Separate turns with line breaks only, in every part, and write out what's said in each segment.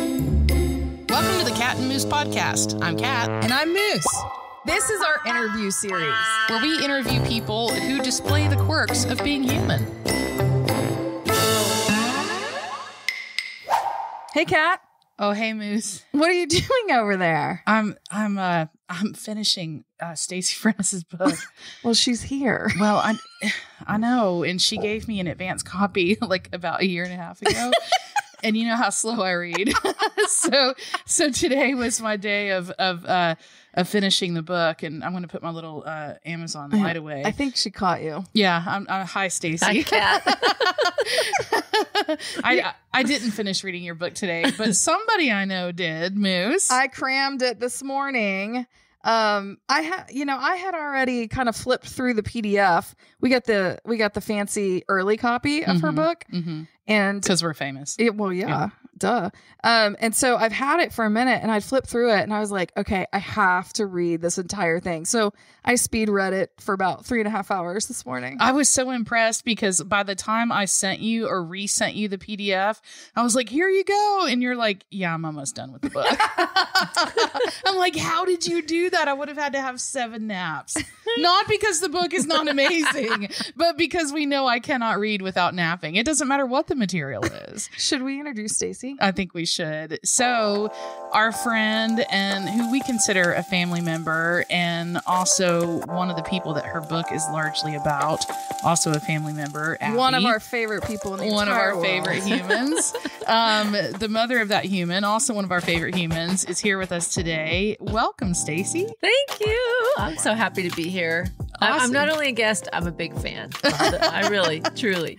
Welcome to the Kat and Moose podcast. I'm Kat,
And I'm Moose. This is our interview series.
where we interview people who display the quirks of being human.
Hey, Kat,
Oh, hey Moose.
what are you doing over there?
I'm I'm uh I'm finishing uh Staci Frenes's book.
Well, she's here.
well, I I know, and she gave me an advance copy like about a year and a half ago. and you know how slow I read. so so today was my day of of uh of finishing the book and I'm going to put my little uh Amazon light away.
I think she caught you.
yeah, I'm, I'm hi Staci. I I didn't finish reading your book today, but somebody I know did. Moose.
I crammed it this morning. Um, I had, you know, I had already kind of flipped through the PDF. We got the we got the fancy early copy of her
Mhm.
book,
mm-hmm.
and
Because we're famous.
It, well, yeah,
Yeah.
Duh. Um, and so I've had it for a minute, and I'd flip through it, and I was like, okay, I have to read this entire thing. So I speed read it for about three and a half hours this morning.
I was so impressed because by the time I sent you or resent you the PDF, I was like, "Here you go," and you're like, "Yeah, I'm almost done with the book." I'm like, "How did you do that? I would have had to have seven naps." Not because the book is not amazing, but because we know I cannot read without napping. It doesn't matter what the material is.
Should we introduce Staci?
I think we should. So, our friend and who we consider a family member, and also one of the people that her book is largely about, also a family member.
One of our favorite people in the
one of our
world.
favorite humans. um, the mother of that human, also one of our favorite humans, is here with us today. Welcome, Staci.
Thank you. I'm so happy to be here. I- I'm not only a guest, I'm a big fan. I really, truly.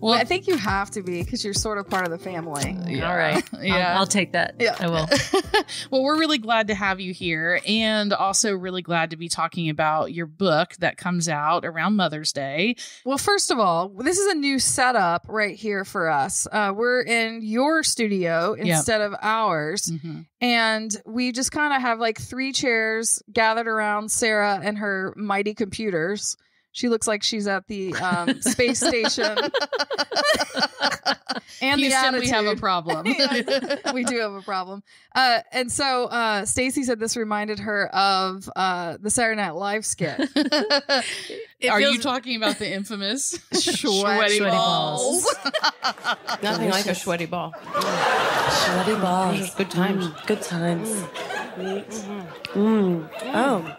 Well, I think you have to be because you're sort of part of the family.
All right.
Yeah.
I'll, I'll take that.
Yeah.
I will.
well, we're really glad to have you here and also really glad to be talking about your book that comes out around Mother's Day.
Well, first of all, this is a new setup right here for us. Uh, we're in your studio
Yeah.
instead of ours.
Mhm.
and we just kind of have like three chairs gathered around Sarah and her mighty computers. She looks like she's at the um, space station. and
Houston,
the
we have a
attitude.
problem.
we do have a problem. Uh, and so uh, Staci said this reminded her of uh, the Saturday Night Live skit.
It
Are you talking about the infamous
Sweaty
balls.
Nothing like a sweaty ball.
Sweaty balls.
Good times.
Good times. Mm. Oh,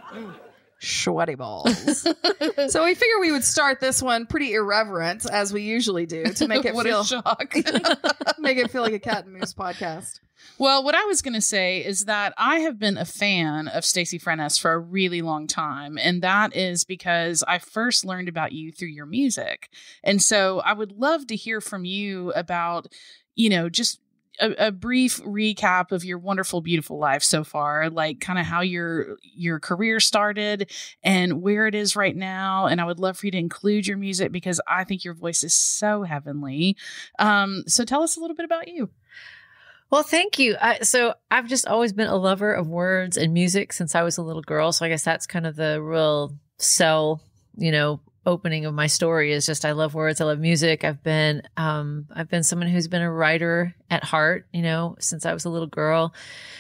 Sweaty balls. so we figure we would start this one pretty irreverent, as we usually do, to make it
what
feel
a shock.
make it feel like a Kat and Moose podcast.
Well, what I was going to say is that I have been a fan of Staci Frenes for a really long time, and that is because I first learned about you through your music. And so I would love to hear from you about, you know, just a, a brief recap of your wonderful beautiful life so far like kind of how your your career started and where it is right now and i would love for you to include your music because i think your voice is so heavenly um so tell us a little bit about you
Well, thank you. So I've just always been a lover of words and music since I was a little girl. So I guess that's kind of the real cell, you know, opening of my story is just I love words, I love music. I've been um I've been someone who's been a writer at heart, you know, since I was a little girl.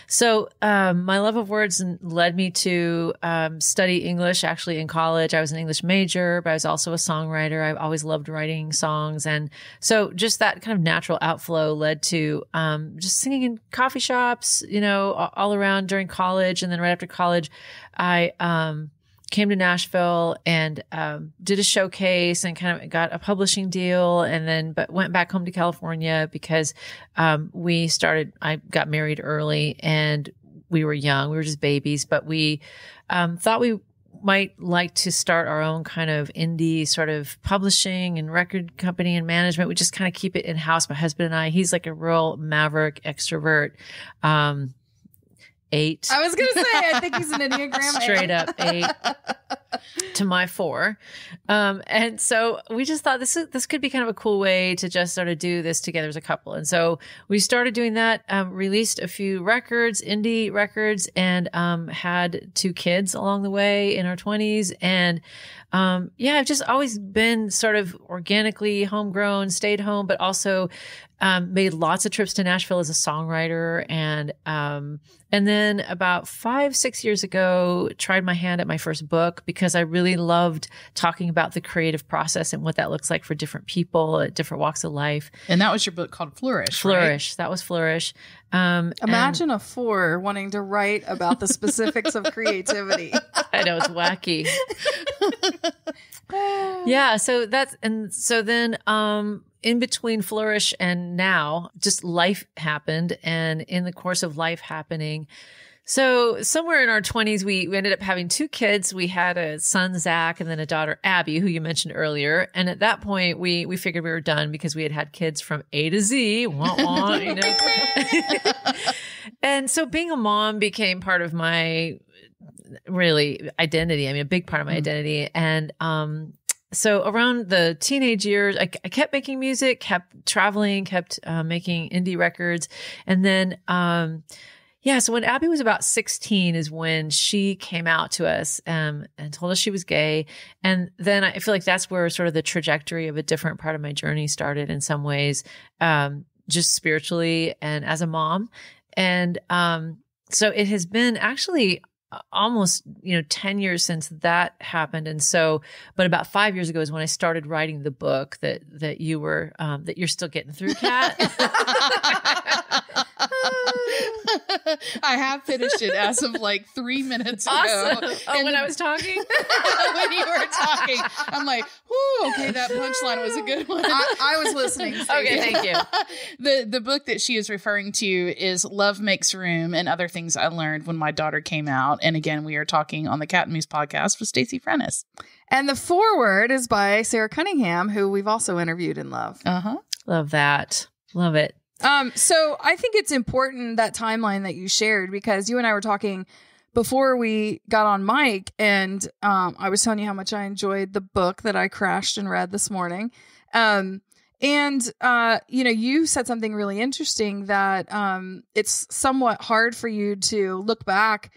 So um my love of words led me to um study English actually in college. I was an English major, but I was also a songwriter. I've always loved writing songs and so just that kind of natural outflow led to um just singing in coffee shops, you know, all around during college and then right after college I um came to Nashville and um, did a showcase and kind of got a publishing deal and then but went back home to California because um, we started I got married early and we were young. We were just babies but we um, thought we might like to start our own kind of indie sort of publishing and record company and management. We just kind of keep it in house my husband and I he's like a real maverick extrovert. Um, eight.
I was gonna say, I think he's an Enneagram.
Straight
eight.
up eight to my four. Um, and so we just thought this is this could be kind of a cool way to just sort of do this together as a couple. And so we started doing that, um, released a few records, indie records, and um, had two kids along the way in our twenties. And um, yeah, I've just always been sort of organically homegrown, stayed home, but also um, made lots of trips to Nashville as a songwriter, and um, and then about five six years ago, tried my hand at my first book because I really loved talking about the creative process and what that looks like for different people at different walks of life.
And that was your book called Flourish. right?
Flourish, that was Flourish. Um, and-
Imagine a four wanting to write about the specifics of creativity.
I know it's wacky. yeah so that's and so then um in between flourish and now just life happened and in the course of life happening so somewhere in our 20s we, we ended up having two kids we had a son zach and then a daughter abby who you mentioned earlier and at that point we we figured we were done because we had had kids from a to z wah, wah, you know and so being a mom became part of my really identity. I mean, a big part of my identity. And um, so around the teenage years, I, I kept making music, kept traveling, kept uh, making indie records, and then. Um, yeah, so when Abby was about 16 is when she came out to us um, and told us she was gay. And then I feel like that's where sort of the trajectory of a different part of my journey started in some ways, um, just spiritually and as a mom. And um, so it has been actually uh, almost you know 10 years since that happened and so but about five years ago is when i started writing the book that that you were um that you're still getting through kat
I have finished it as of like three minutes ago.
oh
And
when i was talking
when you were talking, I'm like, whoo, okay, that punchline was a good one.
I, I was listening. Staci.
okay thank you
the the book that she is referring to is Love Makes Room and Other Things I Learned When My Daughter Came Out. And again, we are talking on the Kat and Moose podcast with Staci Frenes.
And the foreword is by Sarah Cunningham, who we've also interviewed in Love.
Uh-huh.
love that love it
Um, so I think it's important that timeline that you shared because you and I were talking before we got on mic, and um, I was telling you how much I enjoyed the book that I crashed and read this morning. Um, and uh, you know, you said something really interesting that um, it's somewhat hard for you to look back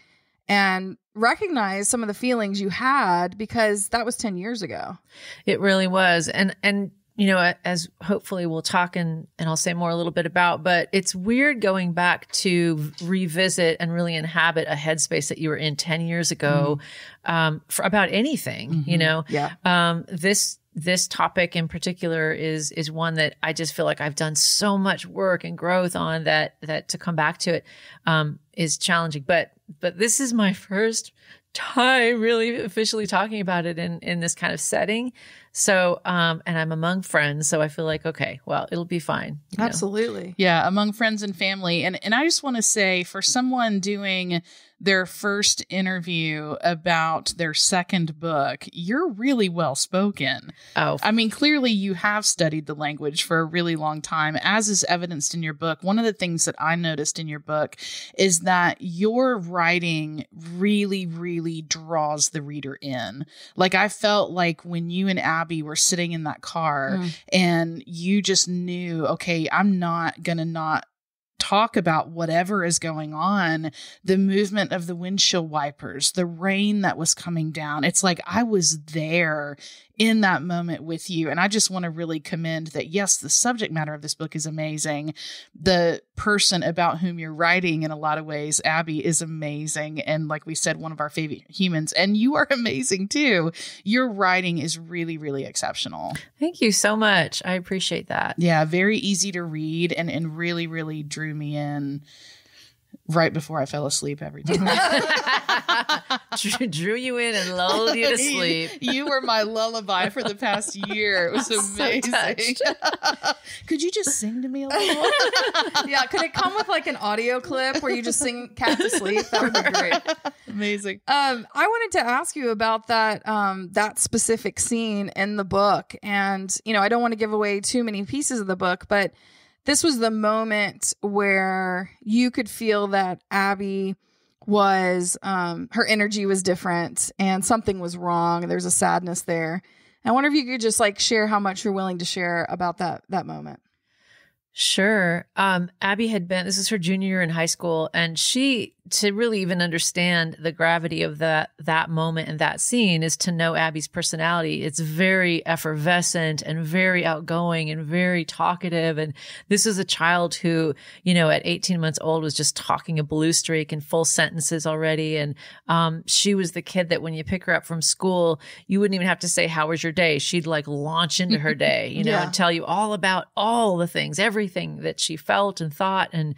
and recognize some of the feelings you had because that was 10 years ago.
It really was. And, and, you know, as hopefully we'll talk and, and I'll say more a little bit about, but it's weird going back to revisit and really inhabit a headspace that you were in 10 years ago, um, for about anything, you
Mhm.
know,
Yeah.
um, this, this topic in particular is, is one that I just feel like I've done so much work and growth on that, that to come back to it, um, is challenging. But, but this is my first time really officially talking about it in, in this kind of setting. So, um, and I'm among friends. So I feel like, okay, well, it'll be fine. you know?
Absolutely.
Yeah, among friends and family. And and I just want to say for someone doing their first interview about their second book, you're really well spoken.
Oh,
I mean, clearly you have studied the language for a really long time, as is evidenced in your book. One of the things that I noticed in your book is that your writing really, really draws the reader in. Like, I felt like when you and Abby were sitting in that car
Mm.
and you just knew, okay, I'm not going to not talk about whatever is going on the movement of the windshield wipers the rain that was coming down. It's like i was there in that moment with you. And i just want to really commend that yes the subject matter of this book is amazing. The person about whom you're writing in a lot of ways abby is amazing. And like we said one of our favorite humans. And you are amazing too. Your writing is really really exceptional.
Thank you so much. I appreciate that.
yeah, very easy to read and, and really, really drew me in right before I fell asleep every time.
drew, drew you in and lulled you to sleep.
You were my lullaby for the past year. It was amazing.
touched.
Could you just sing to me a little?
yeah, could it come with like an audio clip where you just sing Kat to sleep? That would be great.
amazing.
Um, I wanted to ask you about that um that specific scene in the book. And, you know, I don't want to give away too many pieces of the book, but this was the moment where you could feel that Abby was um, her energy was different and something was wrong. There's a sadness there. I wonder if you could just like share how much you're willing to share about that that moment.
Sure. Um, Abby had been, this is her junior year in high school, and she, to really even understand the gravity of that, that moment and that scene is to know Abby's personality. It's very effervescent and very outgoing and very talkative. And this is a child who, you know, at 18 months old was just talking a blue streak in full sentences already. And, um, she was the kid that when you pick her up from school, you wouldn't even have to say, how was your day? She'd like launch into her day, you know,
Yeah.
and tell you all about all the things, everything that she felt and thought. And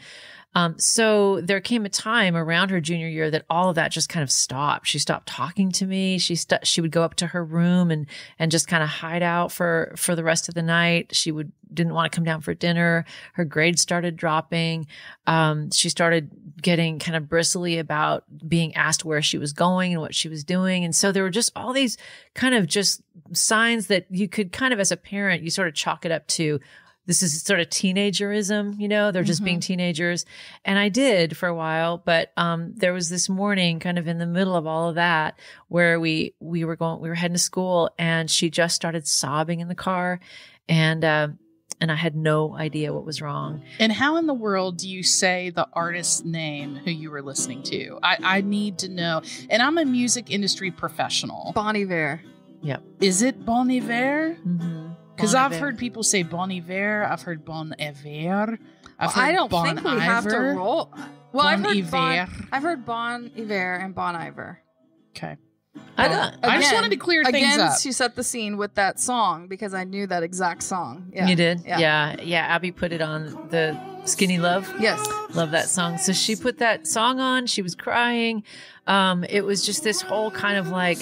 um, so there came a time around her junior year that all of that just kind of stopped. She stopped talking to me. She st- she would go up to her room and and just kind of hide out for for the rest of the night. She would didn't want to come down for dinner. Her grades started dropping. Um, she started getting kind of bristly about being asked where she was going and what she was doing. And so there were just all these kind of just signs that you could kind of as a parent you sort of chalk it up to this is sort of teenagerism, you know, they're just being teenagers. And I did for a while, but um there was this morning kind of in the middle of all of that where we we were going we were heading to school and she just started sobbing in the car and uh and I had no idea what was wrong.
And how in the world do you say the artist's name who you were listening to? I, I need to know. And I'm a music industry professional.
Bon Iver.
Is it Bon Iver?
Mm-hmm.
Because I've heard people say Bon Iver. I've heard Bon Iver. I've heard
I don't
bon
think we have to roll. Well, I've
Bon
heard bon,
Iver.
I've heard Bon Iver and Bon Iver.
Okay.
I don't,
I just wanted to clear things
Again,
up.
she set the scene with that song because I knew that exact song. Yeah.
You did?
Yeah.
yeah. Yeah. Abby put it on the Skinny Love.
Yes.
Love that song. So she put that song on. She was crying. Um, it was just this whole kind of like,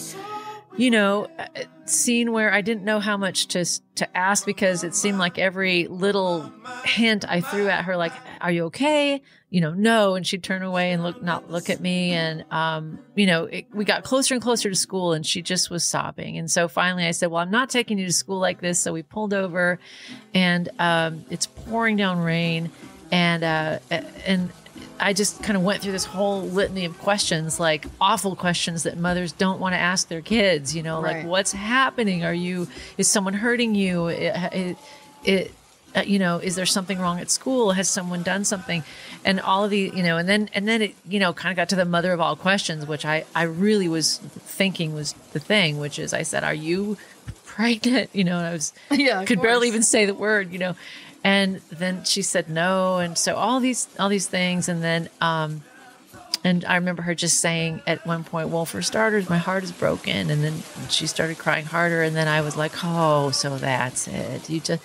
you know, uh, scene where I didn't know how much to to ask because it seemed like every little hint I threw at her, like, "Are you okay?" You know, no, and she'd turn away and look, not look at me. And um, you know, it, we got closer and closer to school, and she just was sobbing. And so finally, I said, "Well, I'm not taking you to school like this." So we pulled over, and um, it's pouring down rain, and uh, and I just kind of went through this whole litany of questions, like awful questions that mothers don't want to ask their kids. You know,
Right.
like what's happening? Are you? Is someone hurting you? It, it, it uh, you know, is there something wrong at school? Has someone done something? And all of the, you know, and then and then it, you know, kind of got to the mother of all questions, which I I really was thinking was the thing, which is I said, "Are you pregnant?" You know, and I was
Yeah.
could barely even say the word, you know. And then she said no, and so all these all these things, and then um, and I remember her just saying at one point, "Well, for starters, my heart is broken," and then she started crying harder, and then I was like, "Oh, so that's it? You just."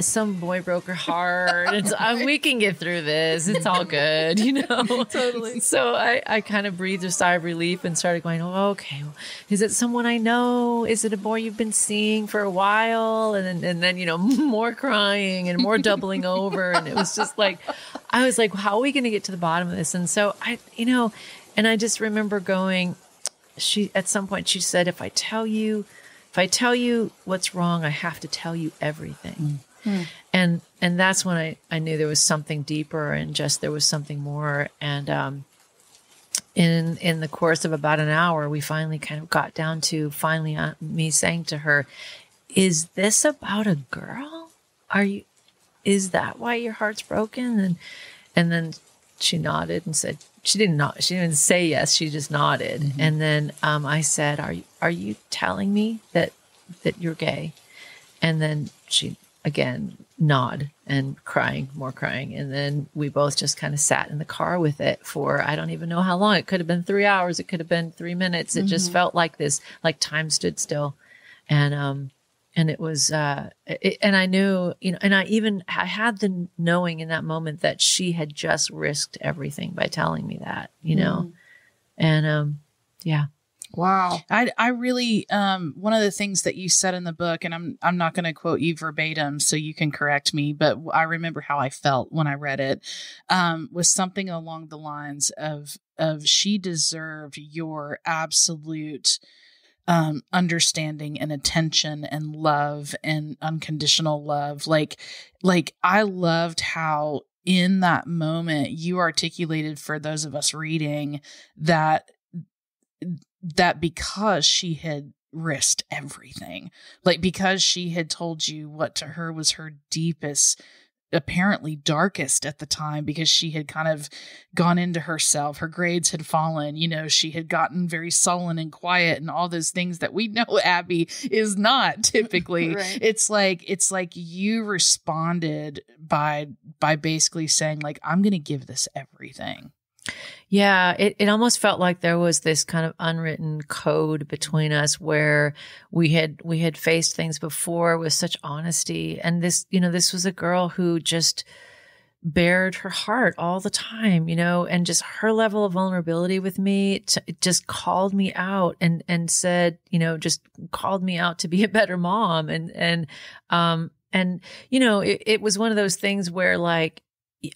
Some boy broke her heart. It's, uh, we can get through this. It's all good, you know.
Totally.
So I, I kind of breathed a sigh of relief and started going, oh, okay. Is it someone I know? Is it a boy you've been seeing for a while? And then, and then, you know, more crying and more doubling over. And it was just like, I was like, how are we going to get to the bottom of this? And so I, you know, and I just remember going, she, at some point, she said, if I tell you, if I tell you what's wrong, I have to tell you everything. And and that's when I, I knew there was something deeper and just there was something more. And um, in in the course of about an hour, we finally kind of got down to finally uh, me saying to her, "Is this about a girl? Are you? Is that why your heart's broken?" And and then she nodded and said she didn't not she didn't say yes she just nodded and then um, I said are you are you telling me that that you're gay and then she again nod and crying more crying. And then we both just kind of sat in the car with it for i don't even know how long. It could have been three hours. It could have been three minutes. It just felt like this like time stood still. And um and it was uh it, and i knew you know and i even i had the knowing in that moment that she had just risked everything by telling me that you know? And um yeah
Wow.
I I really um one of the things that you said in the book, and I'm I'm not going to quote you verbatim, so you can correct me, but I remember how I felt when I read it, um, was something along the lines of of she deserved your absolute um understanding and attention and love and unconditional love like like i loved how in that moment you articulated for those of us reading that that because she had risked everything like because she had told you what to her was her deepest apparently darkest at the time because she had kind of gone into herself. Her grades had fallen. You know, she had gotten very sullen and quiet and all those things that we know Abby is not typically.
Right.
It's like it's like you responded by by basically saying like I'm going to give this everything.
Yeah, it, it almost felt like there was this kind of unwritten code between us where we had we had faced things before with such honesty. And this, you know, this was a girl who just bared her heart all the time, you know, and just her level of vulnerability with me just called me out and and said, you know, just called me out to be a better mom and and um and you know, it, it was one of those things where like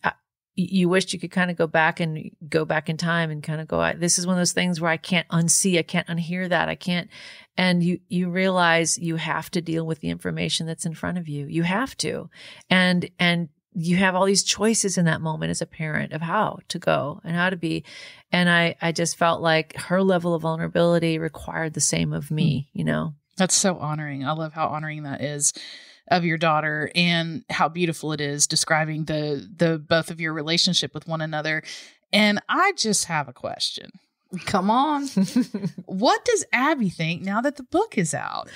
I, you wished you could kind of go back and go back in time and kind of go this is one of those things where i can't unsee i can't unhear that i can't and you you realize you have to deal with the information that's in front of you you have to and and you have all these choices in that moment as a parent of how to go and how to be and i i just felt like her level of vulnerability required the same of me hmm. you know
That's so honoring. I love how honoring that is of your daughter and how beautiful it is describing the the both of your relationship with one another. And I just have a question.
Come on.
What does Abby think now that the book is out?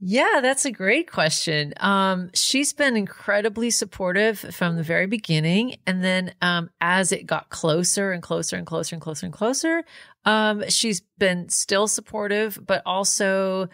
Yeah, that's a great question. Um, she's been incredibly supportive from the very beginning. And then um, as it got closer and closer and closer and closer and closer, um, she's been still supportive, but also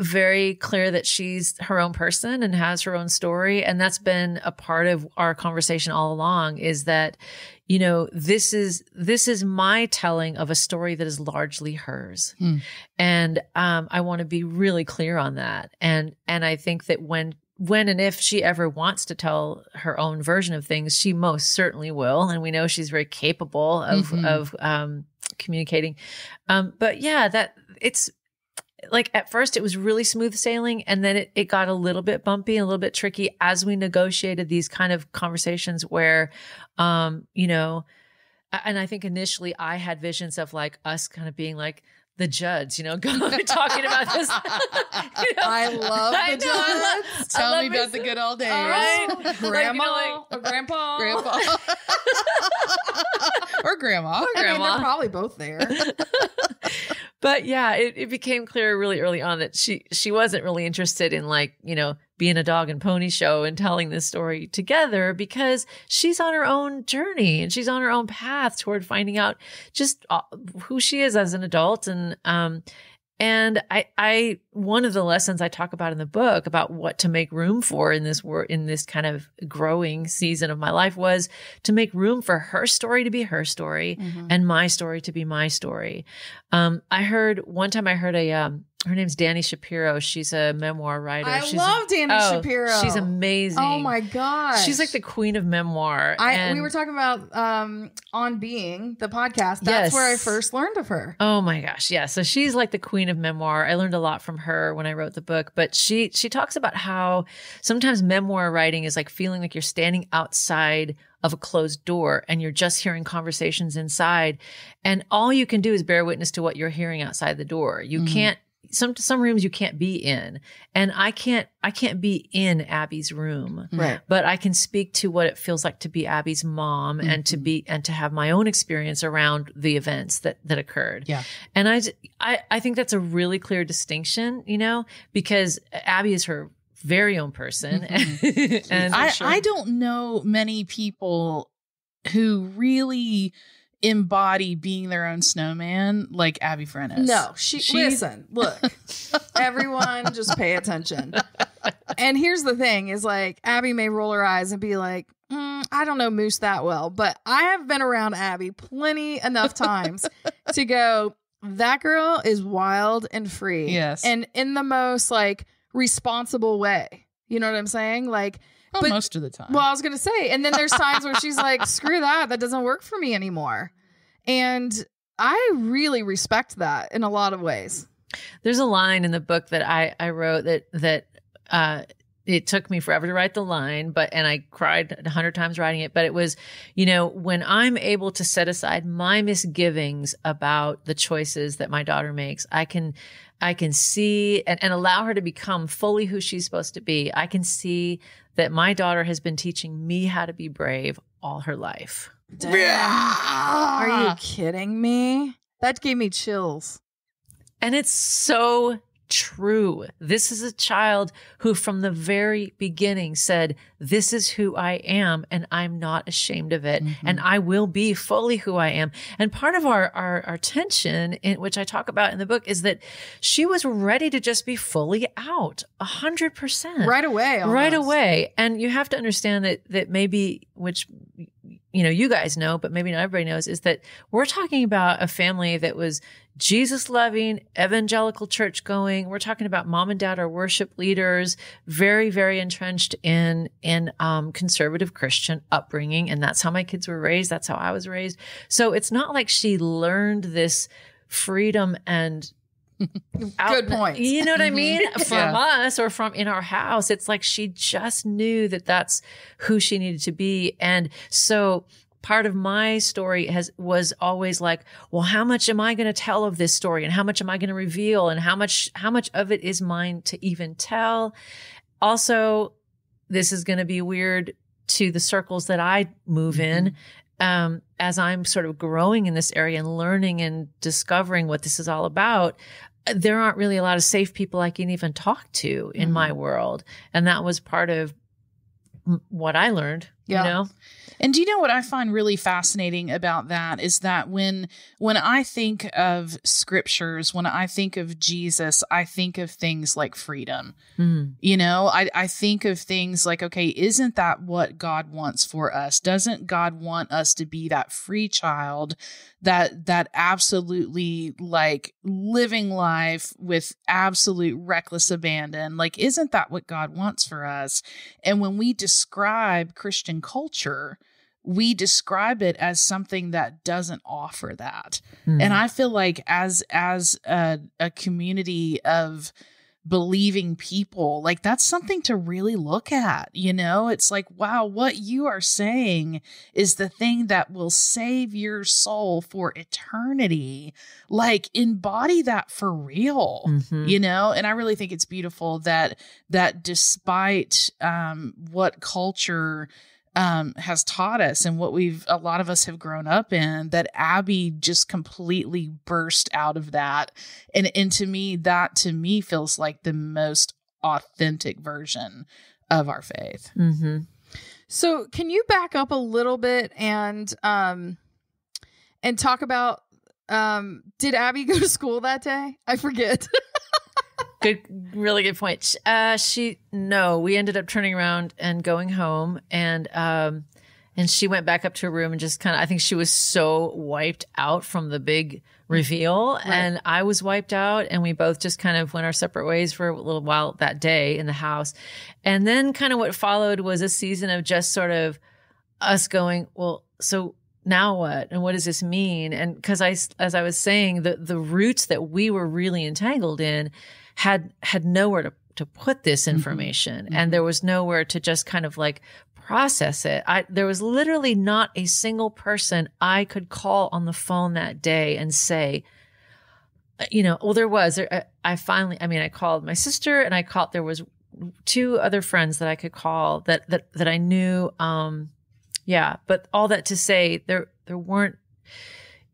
very clear that she's her own person and has her own story. And that's been a part of our conversation all along is that, you know, this is, this is my telling of a story that is largely hers.
Hmm.
And, um, I want to be really clear on that. And, and I think that when, when and if she ever wants to tell her own version of things, she most certainly will. And we know she's very capable of,
Mhm.
of, um, communicating. Um, but yeah, that it's, like at first it was really smooth sailing and then it, it got a little bit bumpy a little bit tricky as we negotiated these kind of conversations where um you know and i think initially i had visions of like us kind of being like the Judds, you know talking about this You know?
I love
I
the
know, I love-
judge.
I
Tell
love
me
me
about the good old days.
All right.
Oh,
Like, you know,
grandma,
like-
or grandpa,
Grandpa. or grandma.
I mean,
Grandma.
they're probably both there.
but yeah, it, it became clear really early on that she she wasn't really interested in like you know being a dog and pony show and telling this story together because she's on her own journey and she's on her own path toward finding out just uh, who she is as an adult and um and I, I, one of the lessons I talk about in the book about what to make room for in this work, in this kind of growing season of my life was to make room for her story to be her story
Mm-hmm.
and my story to be my story. Um, I heard one time I heard a, um, her name's Dani Shapiro. She's a memoir writer.
I
she's
love Dani
oh,
Shapiro.
She's amazing.
Oh my gosh.
She's like the queen of memoir.
I
and-
we were talking about um on being the podcast. That's
Yes.
where I first learned of her.
Oh my gosh, yeah. So she's like the queen of memoir. I learned a lot from her when I wrote the book, but she she talks about how sometimes memoir writing is like feeling like you're standing outside of a closed door and you're just hearing conversations inside and all you can do is bear witness to what you're hearing outside the door. You
Mhm.
can't some some rooms you can't be in. And I can't I can't be in Abby's room
Right.
but I can speak to what it feels like to be Abby's mom and to
Mhm.
be and to have my own experience around the events that that occurred.
Yeah.
And I, I i think that's a really clear distinction, you know, because Abby is her very own person. and
I, I don't know many people who really embody being their own snowman like Abby Frenes.
No, she,
She-
listen, look. everyone just pay attention. And here's the thing is like Abby may roll her eyes and be like, "Mm, I don't know Moose that well, but I have been around Abby plenty enough times to go, that girl is wild and free.
Yes.
And in the most like responsible way. You know what I'm saying? Like,
Well,
but-
most of the time.
well, I was gonna say, and then there's times where she's like, "Screw that, that doesn't work for me anymore," and I really respect that in a lot of ways.
There's a line in the book that I I wrote that that uh it took me forever to write the line, but and I cried a hundred times writing it. But it was, you know, when I'm able to set aside my misgivings about the choices that my daughter makes, I can I can see and, and allow her to become fully who she's supposed to be. I can see that my daughter has been teaching me how to be brave all her life.
Are you kidding me? That gave me chills.
And it's so true. This is a child who, from the very beginning, said, This is who I am, and I'm not ashamed of it.
Mm-hmm.
And I will be fully who I am. And part of our, our, our tension, in, which I talk about in the book, is that she was ready to just be fully out, a hundred percent.
Right away.
Right away. And you have to understand that, that maybe, which, you know, you guys know, but maybe not everybody knows, is that we're talking about a family that was Jesus loving, evangelical church going. We're talking about mom and dad are worship leaders, very, very entrenched in, in, um, conservative Christian upbringing. And that's how my kids were raised. That's how I was raised. So it's not like she learned this freedom and
Good point.
You know what I mean? From
Yeah.
us or from in our house. It's like she just knew that that's who she needed to be. And so part of my story has was always like, well, how much am I going to tell of this story and how much am I going to reveal and how much how much of it is mine to even tell? Also, this is going to be weird to the circles that I move in um, as I'm sort of growing in this area and learning and discovering what this is all about, there aren't really a lot of safe people I can even talk to in my world. And that was part of m- what I learned,
Yeah.
you know?
And do you know what I find really fascinating about that is that when when I think of scriptures, when I think of Jesus, I think of things like freedom.
Mm.
You know, I, I think of things like, okay, isn't that what God wants for us? Doesn't God want us to be that free child that that absolutely like living life with absolute reckless abandon? Like, isn't that what God wants for us? And when we describe Christian culture, we describe it as something that doesn't offer that
Mm.
and i feel like as as a, a community of believing people like that's something to really look at you know it's like wow what you are saying is the thing that will save your soul for eternity like embody that for real
Mhm.
you know and i really think it's beautiful that that despite um what culture um has taught us and what we've a lot of us have grown up in that abby just completely burst out of that and and to me that to me feels like the most authentic version of our faith
mm-hmm.
So, can you back up a little bit and um and talk about um did Abby go to school that day? I forget.
Good, really good point. Uh, she, no, we ended up turning around and going home and, um, and she went back up to her room and just kind of, I think she was so wiped out from the big reveal and I was wiped out and we both just kind of went our separate ways for a little while that day in the house. And then kind of what followed was a season of just sort of us going, well, so now what? And what does this mean? And cause I, as I was saying, the, the roots that we were really entangled in had, had nowhere to, to put this information. And there was nowhere to just kind of like process it. I, there was literally not a single person I could call on the phone that day and say, uh, you know, well, there was, there, I- I finally, I mean, I called my sister and I called, there was two other friends that I could call that, that, that I knew, um, yeah, but all that to say there there weren't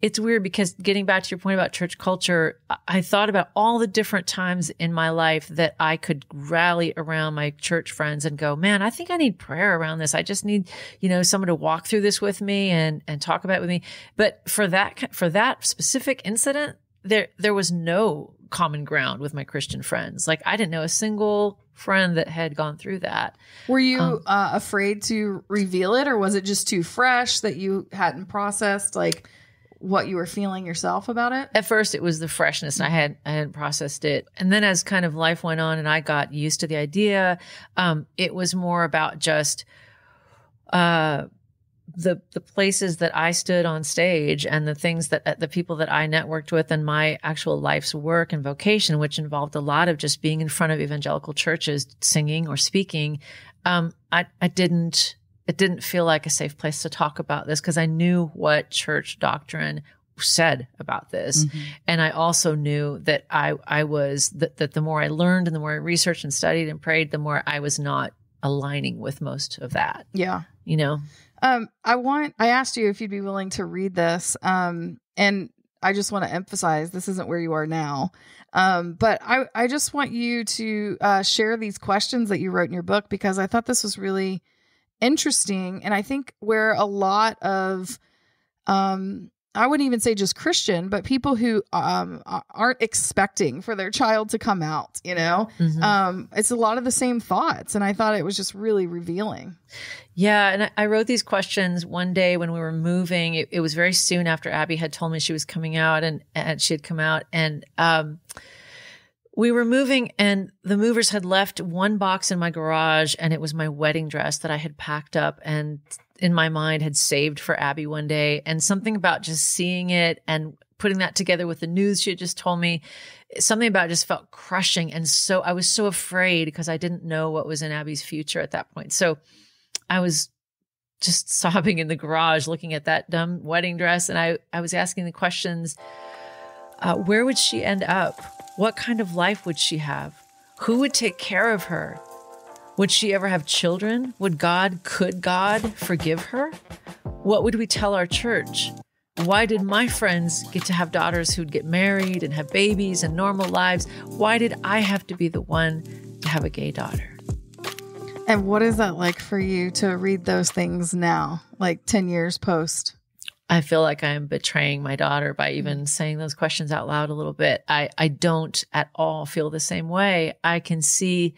it's weird because getting back to your point about church culture, I- thought about all the different times in my life that I could rally around my church friends and go, man, I think I need prayer around this. I just need, you know, someone to walk through this with me and, and talk about it with me. But for that, for that specific incident, there, there was no common ground with my Christian friends. Like I didn't know a single friend that had gone through that.
Were you
Um,
uh, afraid to reveal it, or was it just too fresh that you hadn't processed like what you were feeling yourself about it?
at first it was the freshness and I had I hadn't processed it. And then as kind of life went on and I got used to the idea, um, it was more about just uh the the places that I stood on stage and the things that uh, the people that I networked with and my actual life's work and vocation, which involved a lot of just being in front of evangelical churches, singing or speaking, um, I I didn't it didn't feel like a safe place to talk about this because I knew what church doctrine said about this
Mhm.
and i also knew that i i was that, that the more i learned and the more i researched and studied and prayed the more i was not aligning with most of that
Yeah.
you know
Um, I want I asked you if you'd be willing to read this. Um, and I just want to emphasize this isn't where you are now. Um, but I, I just want you to uh, share these questions that you wrote in your book because I thought this was really interesting. And I think where a lot of um I wouldn't even say just Christian, but people who um aren't expecting for their child to come out, you know.
Mhm.
Um it's a lot of the same thoughts and I thought it was just really revealing.
Yeah, and I, I wrote these questions one day when we were moving. It, it was very soon after Abby had told me she was coming out, and, and she had come out, and um, we were moving, and the movers had left one box in my garage, and it was my wedding dress that I had packed up and in my mind had saved for Abby one day, and something about just seeing it and putting that together with the news she had just told me something about just felt crushing and so i was so afraid because i didn't know what was in abby's future at that point so I was just sobbing in the garage looking at that dumb wedding dress. And I, I was asking the questions uh, where would she end up? What kind of life would she have? Who would take care of her? Would she ever have children? Would God, could God forgive her? What would we tell our church? Why did my friends get to have daughters who'd get married and have babies and normal lives? Why did I have to be the one to have a gay daughter?
And what is that like for you to read those things now, like 10 years post?
I feel like I'm betraying my daughter by even saying those questions out loud a little bit. I, I don't at all feel the same way. I can see,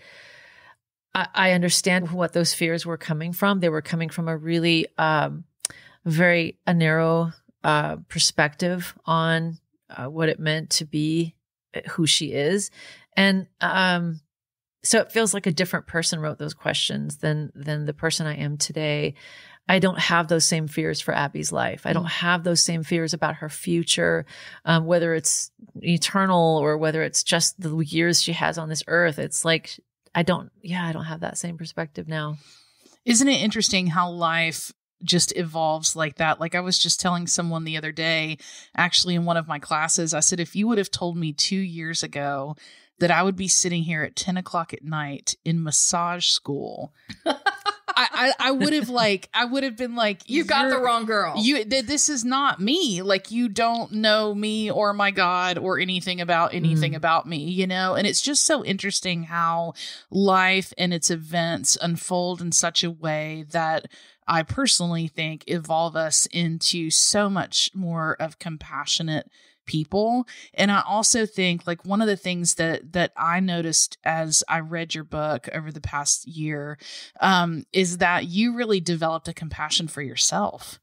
I, I understand what those fears were coming from. They were coming from a really, um, very a narrow uh, perspective on uh, what it meant to be uh, who she is, and um, so it feels like a different person wrote those questions than than the person I am today. I don't have those same fears for Abby's life. I don't have those same fears about her future, um, whether it's eternal or whether it's just the years she has on this earth. It's like I don't, yeah, I don't have that same perspective now.
Isn't it interesting how life just evolves like that? Like I was just telling someone the other day, actually in one of my classes, I said, if you would have told me two years ago that I would be sitting here at 10 o'clock at night in massage school, I, I, I would have like, I would have been like,
You got the wrong girl.
you th- this is not me like you don't know me or my god or anything about anything
Mm.
about me you know and it's just so interesting how life and its events unfold in such a way that i personally think evolve us into so much more of compassionate people. And i also think like one of the things that that i noticed as i read your book over the past year um is that you really developed a compassion for yourself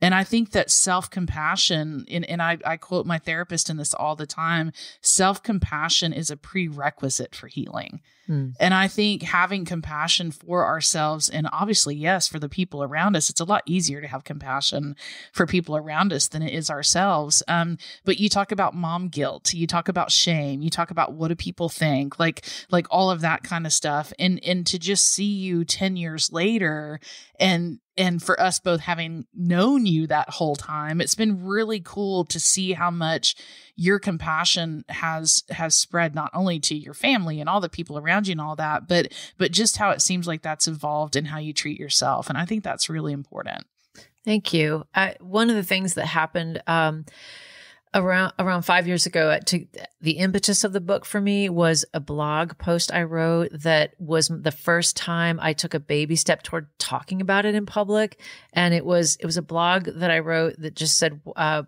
and I think that self compassion, and, and I, I quote my therapist in this all the time self compassion is a prerequisite for healing.
Hmm.
And I think having compassion for ourselves, and obviously, yes, for the people around us, it's a lot easier to have compassion for people around us than it is ourselves. Um, but you talk about mom guilt, you talk about shame, you talk about what do people think, like like all of that kind of stuff. And and to just see you 10 years later and and for us both having known you that whole time it's been really cool to see how much your compassion has has spread not only to your family and all the people around you and all that but but just how it seems like that's evolved in how you treat yourself and i think that's really important
Thank you. I, one of the things that happened um, around around five years ago, uh, to the impetus of the book for me was a blog post I wrote that was the first time I took a baby step toward talking about it in public, and it was it was a blog that I wrote that just said. Uh,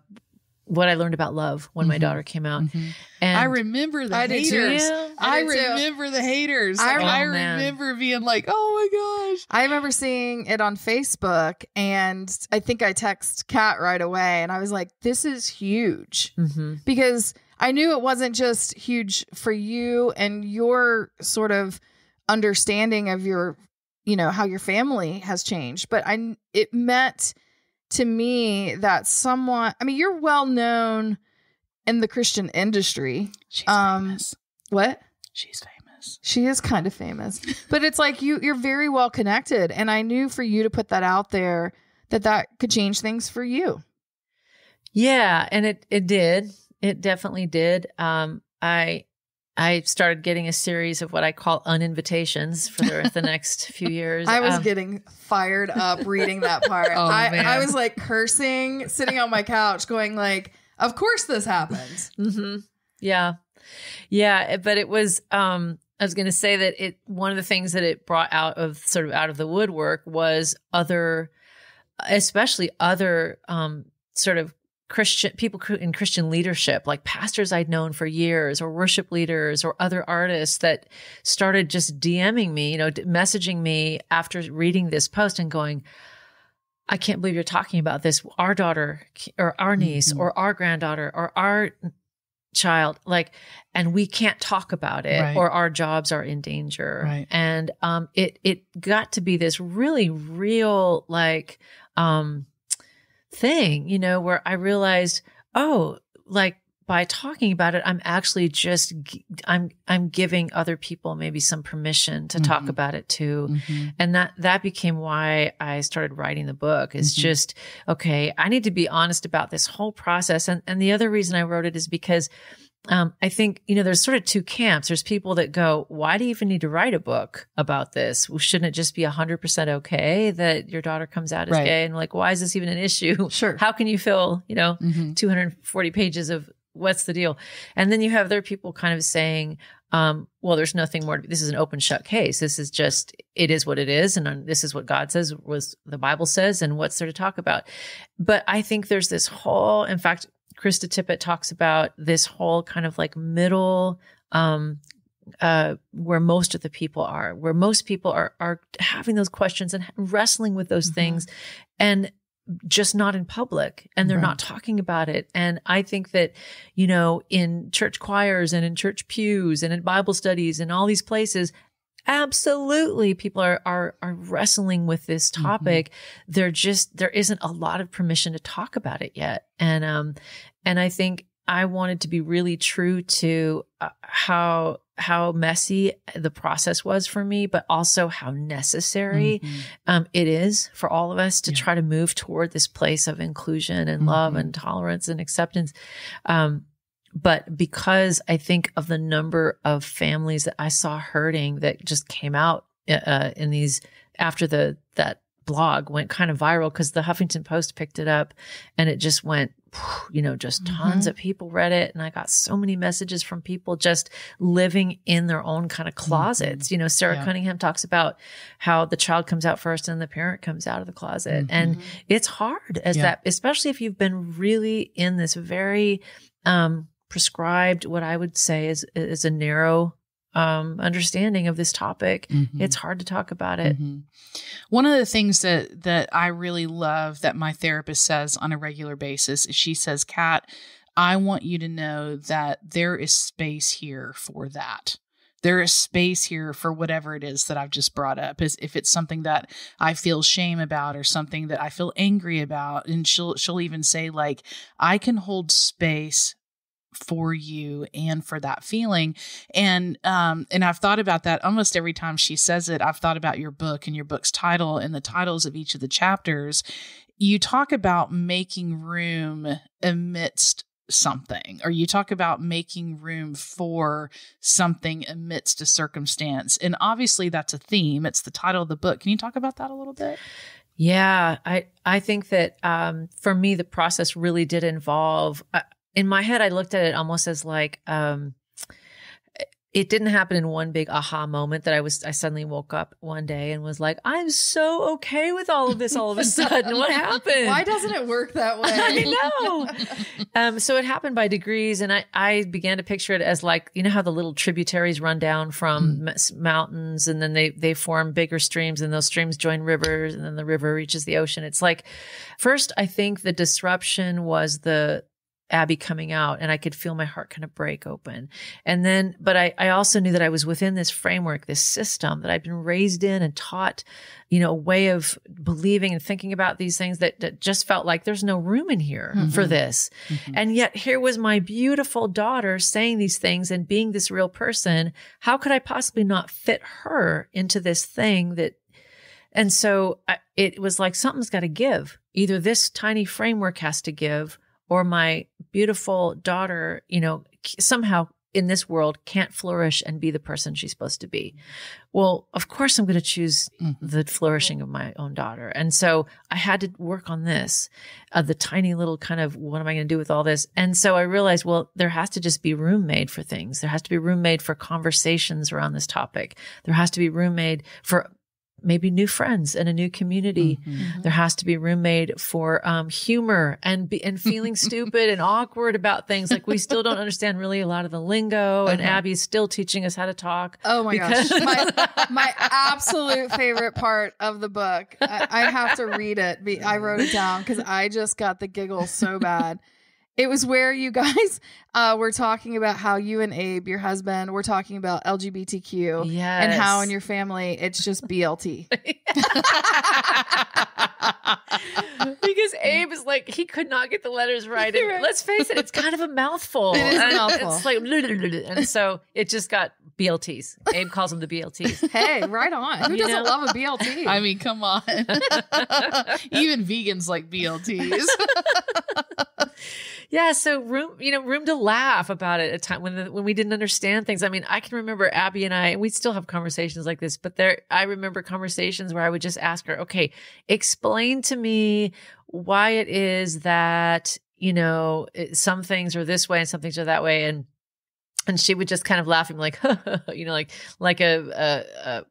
what I learned about love when my
Mhm.
daughter came out,
Mm-hmm.
and
i remember the
I did too.
haters
Yeah.
i,
I did too.
remember the haters
I-
i,
Oh, man.
remember being like oh my gosh
I remember seeing it on Facebook and I think I text Kat right away and I was like, this is huge.
Mhm.
because I knew it wasn't just huge for you and your sort of understanding of your you know how your family has changed but i it meant to me that someone i mean you're well known in the christian industry
She's
Um,
famous.
what
She's famous.
she is kind of famous but it's like you you're very well connected and i knew for you to put that out there that that could change things for you
Yeah, and it it did. It definitely did. Um, I I started getting a series of what I call uninvitations for the, the next few years.
i was
Um,
getting fired up reading that part
Oh,
I,
man.
I was like cursing sitting on my couch going like of course this happens
hmm Yeah. Yeah. But it was, um, I was going to say that it, one of the things that it brought out of sort of out of the woodwork was other, especially other, um, sort of Christian people in Christian leadership, like pastors I'd known for years, or worship leaders, or other artists that started just DMing me, you know, messaging me after reading this post and going, I can't believe you're talking about this. Our daughter, or our niece,
Mhm.
or our granddaughter, or our child, like, and we can't talk about it,
Right.
or our jobs are in danger.
Right.
And um, it it got to be this really real, like, um, thing, you know, where I realized, oh, like by talking about it, I'm actually just I'm I'm giving other people maybe some permission to talk
Mhm.
about it too.
Mhm.
And that that became why I started writing the book. Is
Mhm.
just okay. I need to be honest about this whole process. And and the other reason I wrote it is because um, I think you know there's sort of two camps. There's people that go, "Why do you even need to write a book about this? Well, shouldn't it just be hundred percent okay that your daughter comes out as
Right.
gay?" And like, why is this even an issue?
Sure.
How can you fill, you know
Mhm.
240 pages of what's the deal? And then you have other people kind of saying, um, well, there's nothing more. To this is an open shut case. This is just, it is what it is. And uh, this is what God says, was the Bible says, and what's there to talk about. But I think there's this whole, in fact, Krista Tippett talks about this whole kind of like middle, um, uh, where most of the people are, where most people are are having those questions and wrestling with those
Mhm.
things, and just not in public, and they're
Right.
not talking about it. And I think that, you know, in church choirs and in church pews and in Bible studies and all these places, absolutely people are are are wrestling with this
Mm-hmm.
topic. They're just there isn't a lot of permission to talk about it yet, and um, and I think I wanted to be really true to uh, how how messy the process was for me, but also how necessary
Mhm.
um, it is for all of us to
Yeah.
try to move toward this place of inclusion and love
Mhm.
and tolerance and acceptance. Um, but because I think of the number of families that I saw hurting that just came out uh, in these after the that blog went kind of viral because the Huffington Post picked it up and it just went, you know, just tons
Mhm.
of people read it. And I got so many messages from people just living in their own kind of closets. You know, Sarah
Yeah.
Cunningham talks about how the child comes out first and the parent comes out of the closet. And it's hard as
Yeah.
that, especially if you've been really in this very um, prescribed, what I would say is, is a narrow um, understanding of this topic.
Mhm.
It's hard to talk about it.
Mhm. One of the things that that I really love that my therapist says on a regular basis is she says, "Kat, I want you to know that there is space here for that." There is space here for whatever it is that I've just brought up. Is if it's something that I feel shame about or something that I feel angry about, and she'll she'll even say like, "I can hold space for you and for that feeling. And um and I've thought about that almost every time she says it. I've thought about your book and your book's title and the titles of each of the chapters. You talk about making room amidst something or you talk about making room for something amidst a circumstance. And obviously that's a theme. It's the title of the book. Can you talk about that a little bit?
Yeah, I I think that um, for me the process really did involve. In my head, I looked at it almost as like um, it didn't happen in one big aha moment that I was I suddenly woke up one day and was like, I'm so okay with all of this all of a sudden. what happened?
Why doesn't it work that way?
I know. um, so it happened by degrees, and I, I began to picture it as like you know how the little tributaries run down from m- mountains, and then they they form bigger streams, and those streams join rivers, and then the river reaches the ocean. It's like first, I think the disruption was the Abby coming out and I could feel my heart kind of break open. And then, but I, I also knew that I was within this framework, this system that I'd been raised in and taught, you know, a way of believing and thinking about these things that, that just felt like there's no room in here for
Mhm.
this.
Mhm.
And yet here was my beautiful daughter saying these things and being this real person. How could I possibly not fit her into this thing that, and so I, it was like something's got to give. Either this tiny framework has to give or my beautiful daughter, you know, somehow in this world can't flourish and be the person she's supposed to be. Well, of course I'm going to choose
Mhm.
the flourishing of my own daughter. And so I had to work on this, uh, the tiny little kind of what am I going to do with all this? And so I realized, well, there has to just be room made for things. There has to be room made for conversations around this topic. There has to be room made for maybe new friends and a new community.
Mhm.
There has to be room made for um, humor and be, and feeling stupid and awkward about things. Like we still don't understand really a lot of the lingo, and
Uh-huh.
Abby's still teaching us how to talk.
Oh my
Because-
gosh. My, my absolute favorite part of the book. I, I have to read it. I wrote it down because I just got the giggles so bad. It was where you guys uh, were talking about how you and Abe, your husband, were talking about LGBTQ
Yes.
and how in your family it's just BLT.
because Abe is like he could not get the letters right. And
Right.
let's face it, it's kind of a mouthful.
It is a
And
mouthful.
It's like and so it just got BLTs. Abe calls them the BLTs.
Hey, right on. Who
You
doesn't
know?
love a BLT?
I mean, come on. Even vegans like BLTs.
Yeah, so room, you know, room to laugh about it at time when the, when we didn't understand things. I mean, I can remember Abby and I, and we still have conversations like this, but there, I remember conversations where I would just ask her, okay, explain to me why it is that, you know, some things are this way and some things are that way. And, and she would just kind of laugh and be like, you know, like, like a, a, a,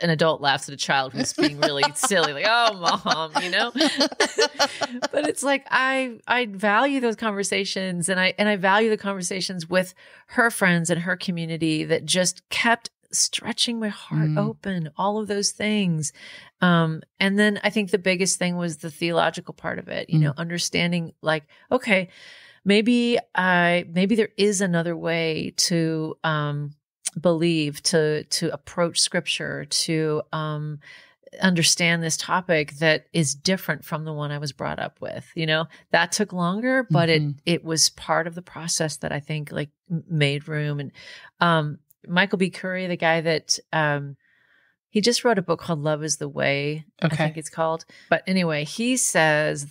an adult laughs at a child who's being really silly, like, oh, mom, you know? but it's like I I value those conversations and I and I value the conversations with her friends and her community that just kept stretching my heart
Mm.
open all of those things um and then i think the biggest thing was the theological part of it you know understanding like okay maybe i maybe there is another way to um believe to to approach scripture to um understand this topic that is different from the one I was brought up with. You know, that took longer, but
Mhm.
it it was part of the process that I think like made room. And um, Michael B. Curry, the guy that um, he just wrote a book called Love Is the Way.
okay.
I think it's called. But anyway, he says.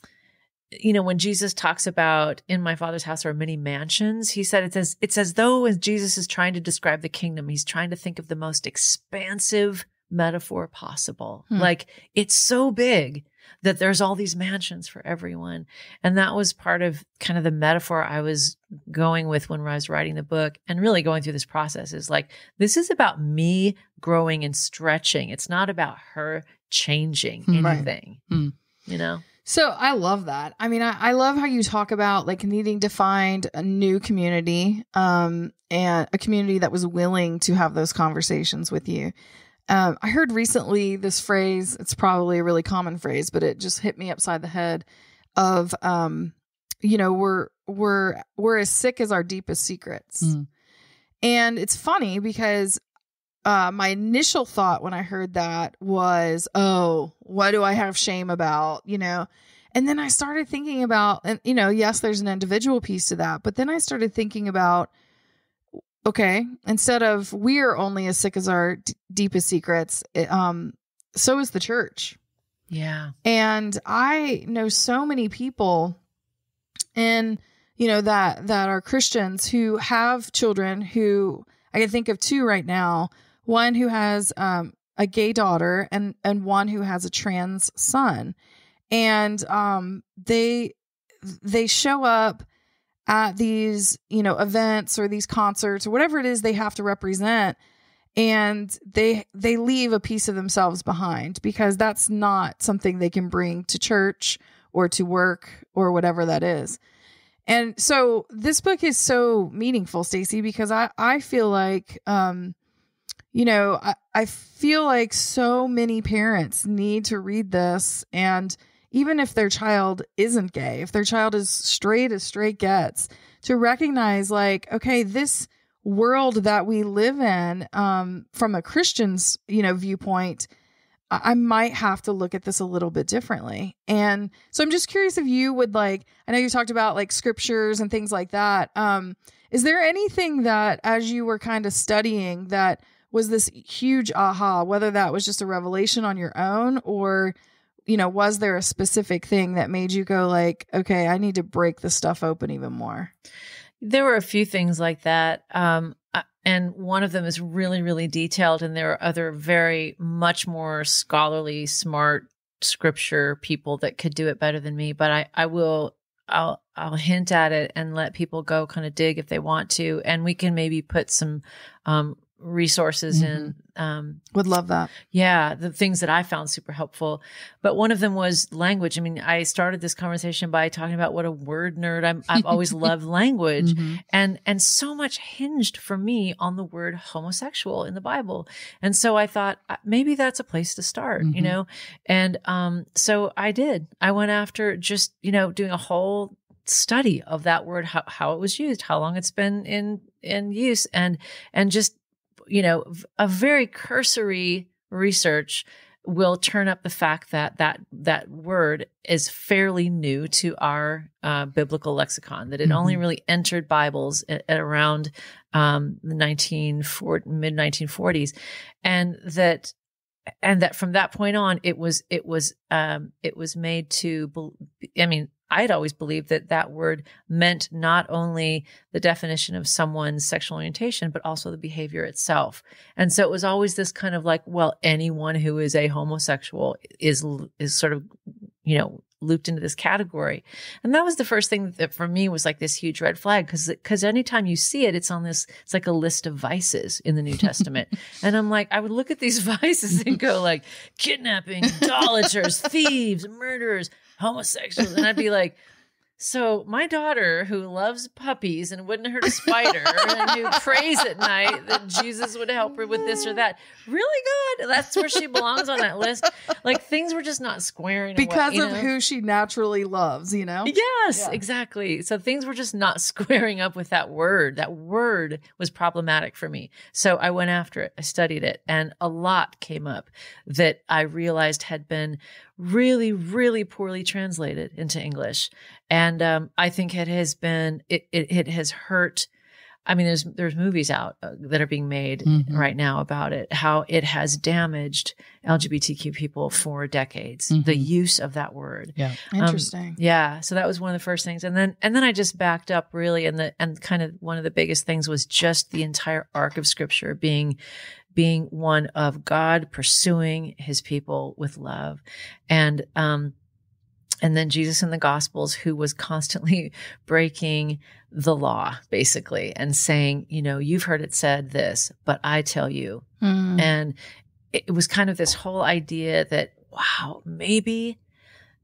You know, when Jesus talks about in my father's house are many mansions, he said it's as it's as though as Jesus is trying to describe the kingdom, he's trying to think of the most expansive metaphor possible.
Hmm.
Like it's so big that there's all these mansions for everyone. And that was part of kind of the metaphor I was going with when I was writing the book and really going through this process is like, this is about me growing and stretching. It's not about her changing
Hmm.
Right.
anything,
Hmm.
you know?
So I love that. I mean, I, I love how you talk about like needing to find a new community, um, and a community that was willing to have those conversations with you. Um, I heard recently this phrase. It's probably a really common phrase, but it just hit me upside the head. Of, um, you know, we're we're we're as sick as our deepest secrets,
Mm.
and it's funny because uh, my initial thought when I heard that was, oh, what do I have shame about? You know, and then I started thinking about, and you know, yes, there's an individual piece to that, but then I started thinking about, okay, instead of we are only as sick as our d- deepest secrets, it, um, so is the church.
Yeah.
And I know so many people and you know that that are Christians who have children who I can think of two right now. One who has um, a gay daughter and and one who has a trans son. And um they they show up at these, you know, events or these concerts or whatever it is they have to represent and they they leave a piece of themselves behind because that's not something they can bring to church or to work or whatever that is. And so this book is so meaningful, Staci because I I feel like um you know, I, I feel like so many parents need to read this and even if their child isn't gay, if their child is straight as straight gets, to recognize like, okay, this world that we live in, um, from a Christian's, you know, viewpoint, I might have to look at this a little bit differently. And so I'm just curious if you would like, I know you talked about like scriptures and things like that. Um, is there anything that as you were kind of studying that was this huge aha, whether that was just a revelation on your own or you know, was there a specific thing that made you go like, okay, I need to break the stuff open even more?
There were a few things like that. Um, uh, and one of them is really, really detailed. And there are other very much more scholarly, smart scripture people that could do it better than me. But I, I will, I'll, I'll hint at it and let people go kind of dig if they want to. And we can maybe put some, um, resources and um
Would love that.
yeah the things that i found super helpful. But one of them was language. I mean i started this conversation by talking about what a word nerd i'm i've always loved language.
Mhm.
and and so much hinged for me on the word homosexual in the bible. And so i thought uh, maybe that's a place to start you
Mhm.
know? And um so i did. I went after just you know doing a whole study of that word how, how it was used how long it's been in in use and and just you know a very cursory research will turn up the fact that that that word is fairly new to our uh, biblical lexicon that it only
Mhm.
really entered bibles at, at around um, the 1940 mid 1940s and that and that from that point on it was it was um it was made to i mean i'd always believed that that word meant not only the definition of someone's sexual orientation but also the behavior itself. And so it was always this kind of like well anyone who is a homosexual is is sort of you know looped into this category. And that was the first thing that for me was like this huge red flag because because anytime you see it it's on this it's like a list of vices in the new testament. And i'm like i would look at these vices and go like kidnapping idolaters thieves murderers homosexuals and i'd be like so my daughter who loves puppies and wouldn't hurt a spider and who prays at night that jesus would help her with this or that really good that's where she belongs on that list like things were just not squaring
Because
you
of
know?
who she naturally loves, you know?
Yes,
Yeah.
exactly. So things were just not squaring up with that word. That word was problematic for me. So I went after it. I studied it, and a lot came up that I realized had been really, really poorly translated into English. And um, I think it has been it, it it has hurt. I mean, there's there's movies out uh, that are being made
Mhm.
right now about it, how it has damaged LGBTQ people for decades. The
Mhm.
use of that word.
Yeah.
Interesting.
Yeah, so that was one of the first things, and then and then I just backed up really, and the and kind of one of the biggest things was just the entire arc of Scripture being being one of God pursuing His people with love, and um, and then Jesus in the Gospels, who was constantly breaking the law, basically, and saying, you know, you've heard it said this, but I tell you,
Mm.
and it it was kind of this whole idea that, wow, maybe,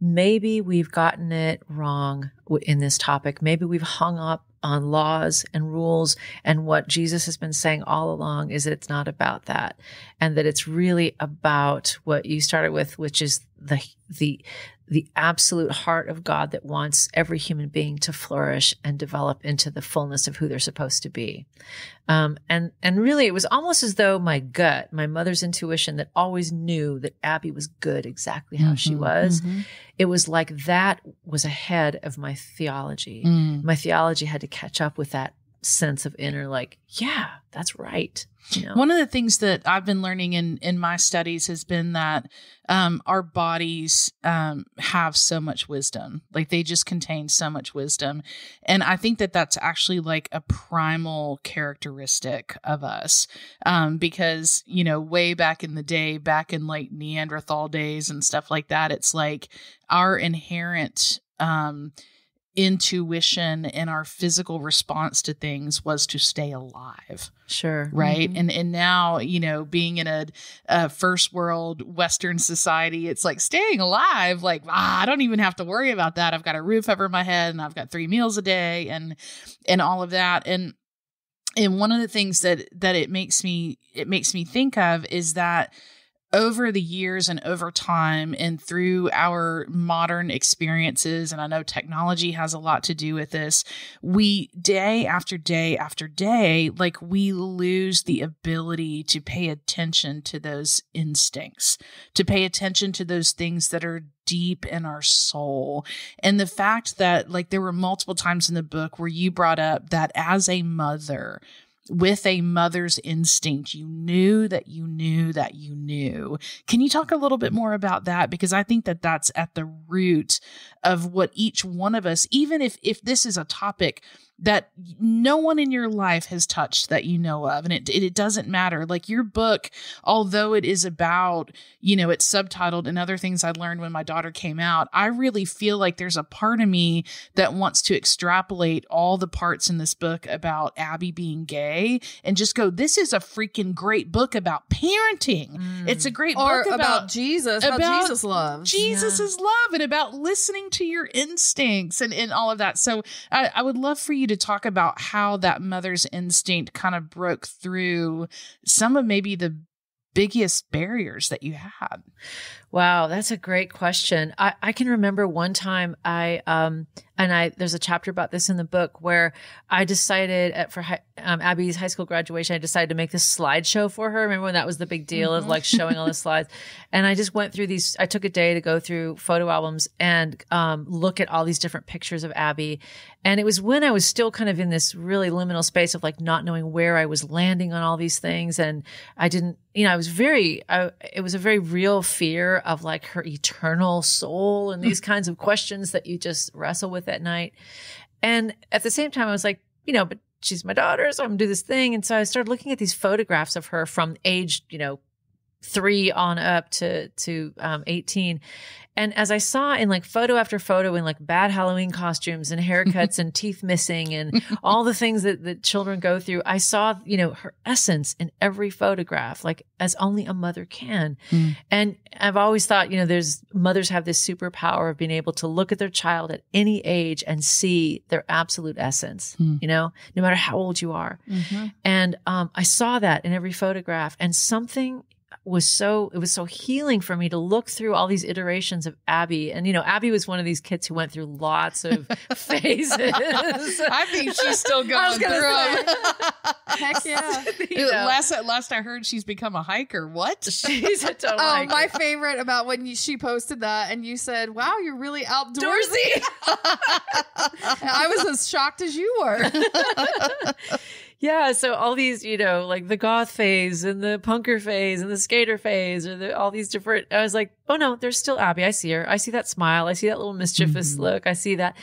maybe we've gotten it wrong in this topic. Maybe we've hung up on laws and rules. And what Jesus has been saying all along is that it's not about that. And that it's really about what you started with, which is the, the, the absolute heart of God that wants every human being to flourish and develop into the fullness of who they're supposed to be. Um, and and really, it was almost as though my gut, my mother's intuition, that always knew that Abby was good exactly how she
Mhm,
was.
Mhm.
It was like that was ahead of my theology.
Mm.
My theology had to catch up with that sense of inner, like, yeah, that's right. Know?
One of the things that I've been learning in in my studies has been that um, our bodies um, have so much wisdom, like they just contain so much wisdom, and I think that that's actually like a primal characteristic of us, um, because you know, way back in the day, back in like Neanderthal days and stuff like that, it's like our inherent um, intuition and our physical response to things was to stay alive
sure.
right
Mhm.
and and now you know being in a, a first world western society it's like staying alive like ah, i don't even have to worry about that i've got a roof over my head and i've got three meals a day and and all of that and and one of the things that that it makes me it makes me think of is that over the years and over time and through our modern experiences and i know technology has a lot to do with this we day after day after day like we lose the ability to pay attention to those instincts to pay attention to those things that are deep in our soul. And the fact that like there were multiple times in the book where you brought up that as a mother with a mother's instinct. You knew that you knew that you knew. Can you talk a little bit more about that? Because I think that that's at the root of what each one of us, even if if this is a topic that no one in your life has touched that you know of. And it, it, it doesn't matter. Like your book although it is about you know it's subtitled and other things i learned when my daughter came out i really feel like there's a part of me that wants to extrapolate all the parts in this book about abby being gay and just go this is a freaking great book about parenting. Mm. It's a great
or
book
about, Jesus, about,
about
Jesus loves.
Jesus' love and about listening to your instincts and, and all of that. So I, I would love for you to talk about how that mother's instinct kind of broke through some of maybe the biggest barriers that you had.
Wow, that's a great question. I, I can remember one time I um and I there's a chapter about this in the book where I decided at, for hi, um, Abby's high school graduation I decided to make this slideshow for her. Remember when that was the big deal of like showing all the slides? And I just went through these. I took a day to go through photo albums and um, look at all these different pictures of Abby. And it was when I was still kind of in this really liminal space of like not knowing where I was landing on all these things, and I didn't. You know, I was very. I, it was a very real fear of like her eternal soul and these kinds of questions that you just wrestle with at night. And at the same time, I was like, you know, but she's my daughter, so I'm gonna do this thing. And so I started looking at these photographs of her from age, you know, three on up to to um, 18 and as i saw in like photo after photo in like bad halloween costumes and haircuts and teeth missing and all the things that, that children go through i saw you know her essence in every photograph like as only a mother can
Mm.
and i've always thought you know there's mothers have this superpower of being able to look at their child at any age and see their absolute essence
Mm.
you know no matter how old you are and um, I saw that in every photograph, and something was so it was so healing for me to look through all these iterations of Abby. And you know, Abby was one of these kids who went through lots of phases.
I think she's still going
I was gonna
through them.
Heck yeah.
You know,
Last last I heard, she's become a hiker. What?
she's a total
Oh,
hiker.
my favorite about when you, she posted that and you said, "Wow, you're really outdoorsy." I was as shocked as you were.
Yeah, so all these, you know, like the goth phase and the punker phase and the skater phase, or the, all these different. I was like, oh no, there's still Abby. I see her. I see that smile. I see that little mischievous
Mhm.
look. I see that,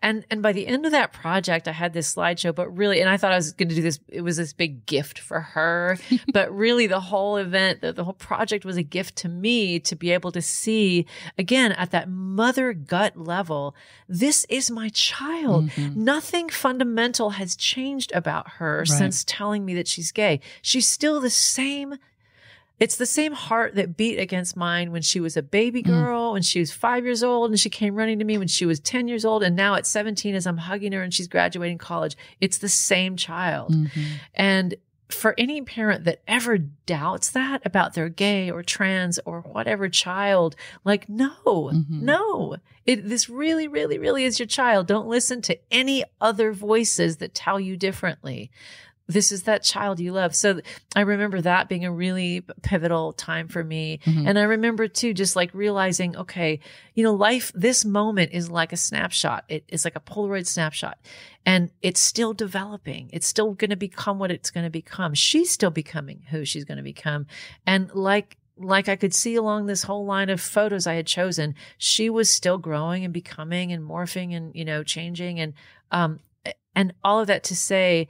and and by the end of that project, I had this slideshow. But really, and I thought I was going to do this. It was this big gift for her, but really, the whole event, the, the whole project was a gift to me to be able to see again at that mother gut level. This is my child.
Mhm.
Nothing fundamental has changed about her
Right.
since telling me that she's gay. She's still the same. It's the same heart that beat against mine when she was a baby
Mm.
girl, when she was five years old, and she came running to me when she was 10 years old. And now at 17, as I'm hugging her and she's graduating college, it's the same child.
Mhm.
And for any parent that ever doubts that about their gay or trans or whatever child, like, no,
Mhm.
no, it, this really, really, really is your child. Don't listen to any other voices that tell you differently. This is that child you love. So I remember that being a really pivotal time for me.
Mhm.
And I remember too, just like realizing, okay, you know, life, this moment is like a snapshot. It is like a Polaroid snapshot and it's still developing. It's still going to become what it's going to become. She's still becoming who she's going to become. And like, like I could see along this whole line of photos I had chosen, she was still growing and becoming and morphing and, you know, changing. And, um, and all of that to say,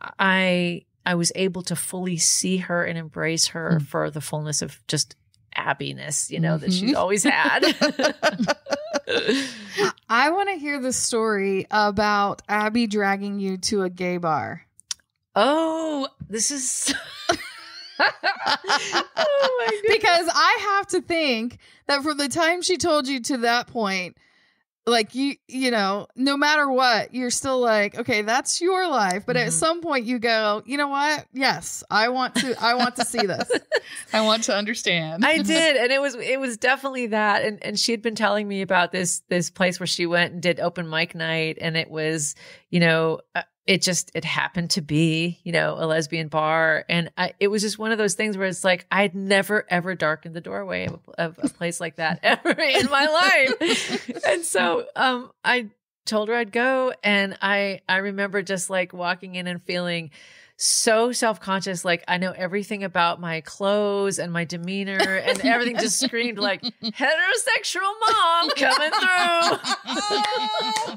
I, I was able to fully see her and embrace her
Mm.
for the fullness of just happiness, you know, that
Mhm.
she's always had.
I want to hear the story about Abby dragging you to a gay bar.
oh, this is. oh my.
Because I have to think that from the time she told you to that point, like you you know no matter what you're still like okay that's your life but at
Mhm.
some point you go you know what yes i want to i want to see this
I want to understand.
I did, and it was it was definitely that. And and she had been telling me about this this place where she went and did open mic night, and it was you know uh, it just it happened to be you know a lesbian bar, and I, it was just one of those things where it's like I'd never ever darkened the doorway of, a- of a place like that ever in my life, and so um I told her I'd go, and I I remember just like walking in and feeling so self-conscious. Like i know everything about my clothes and my demeanor and everything just screamed like heterosexual mom coming through.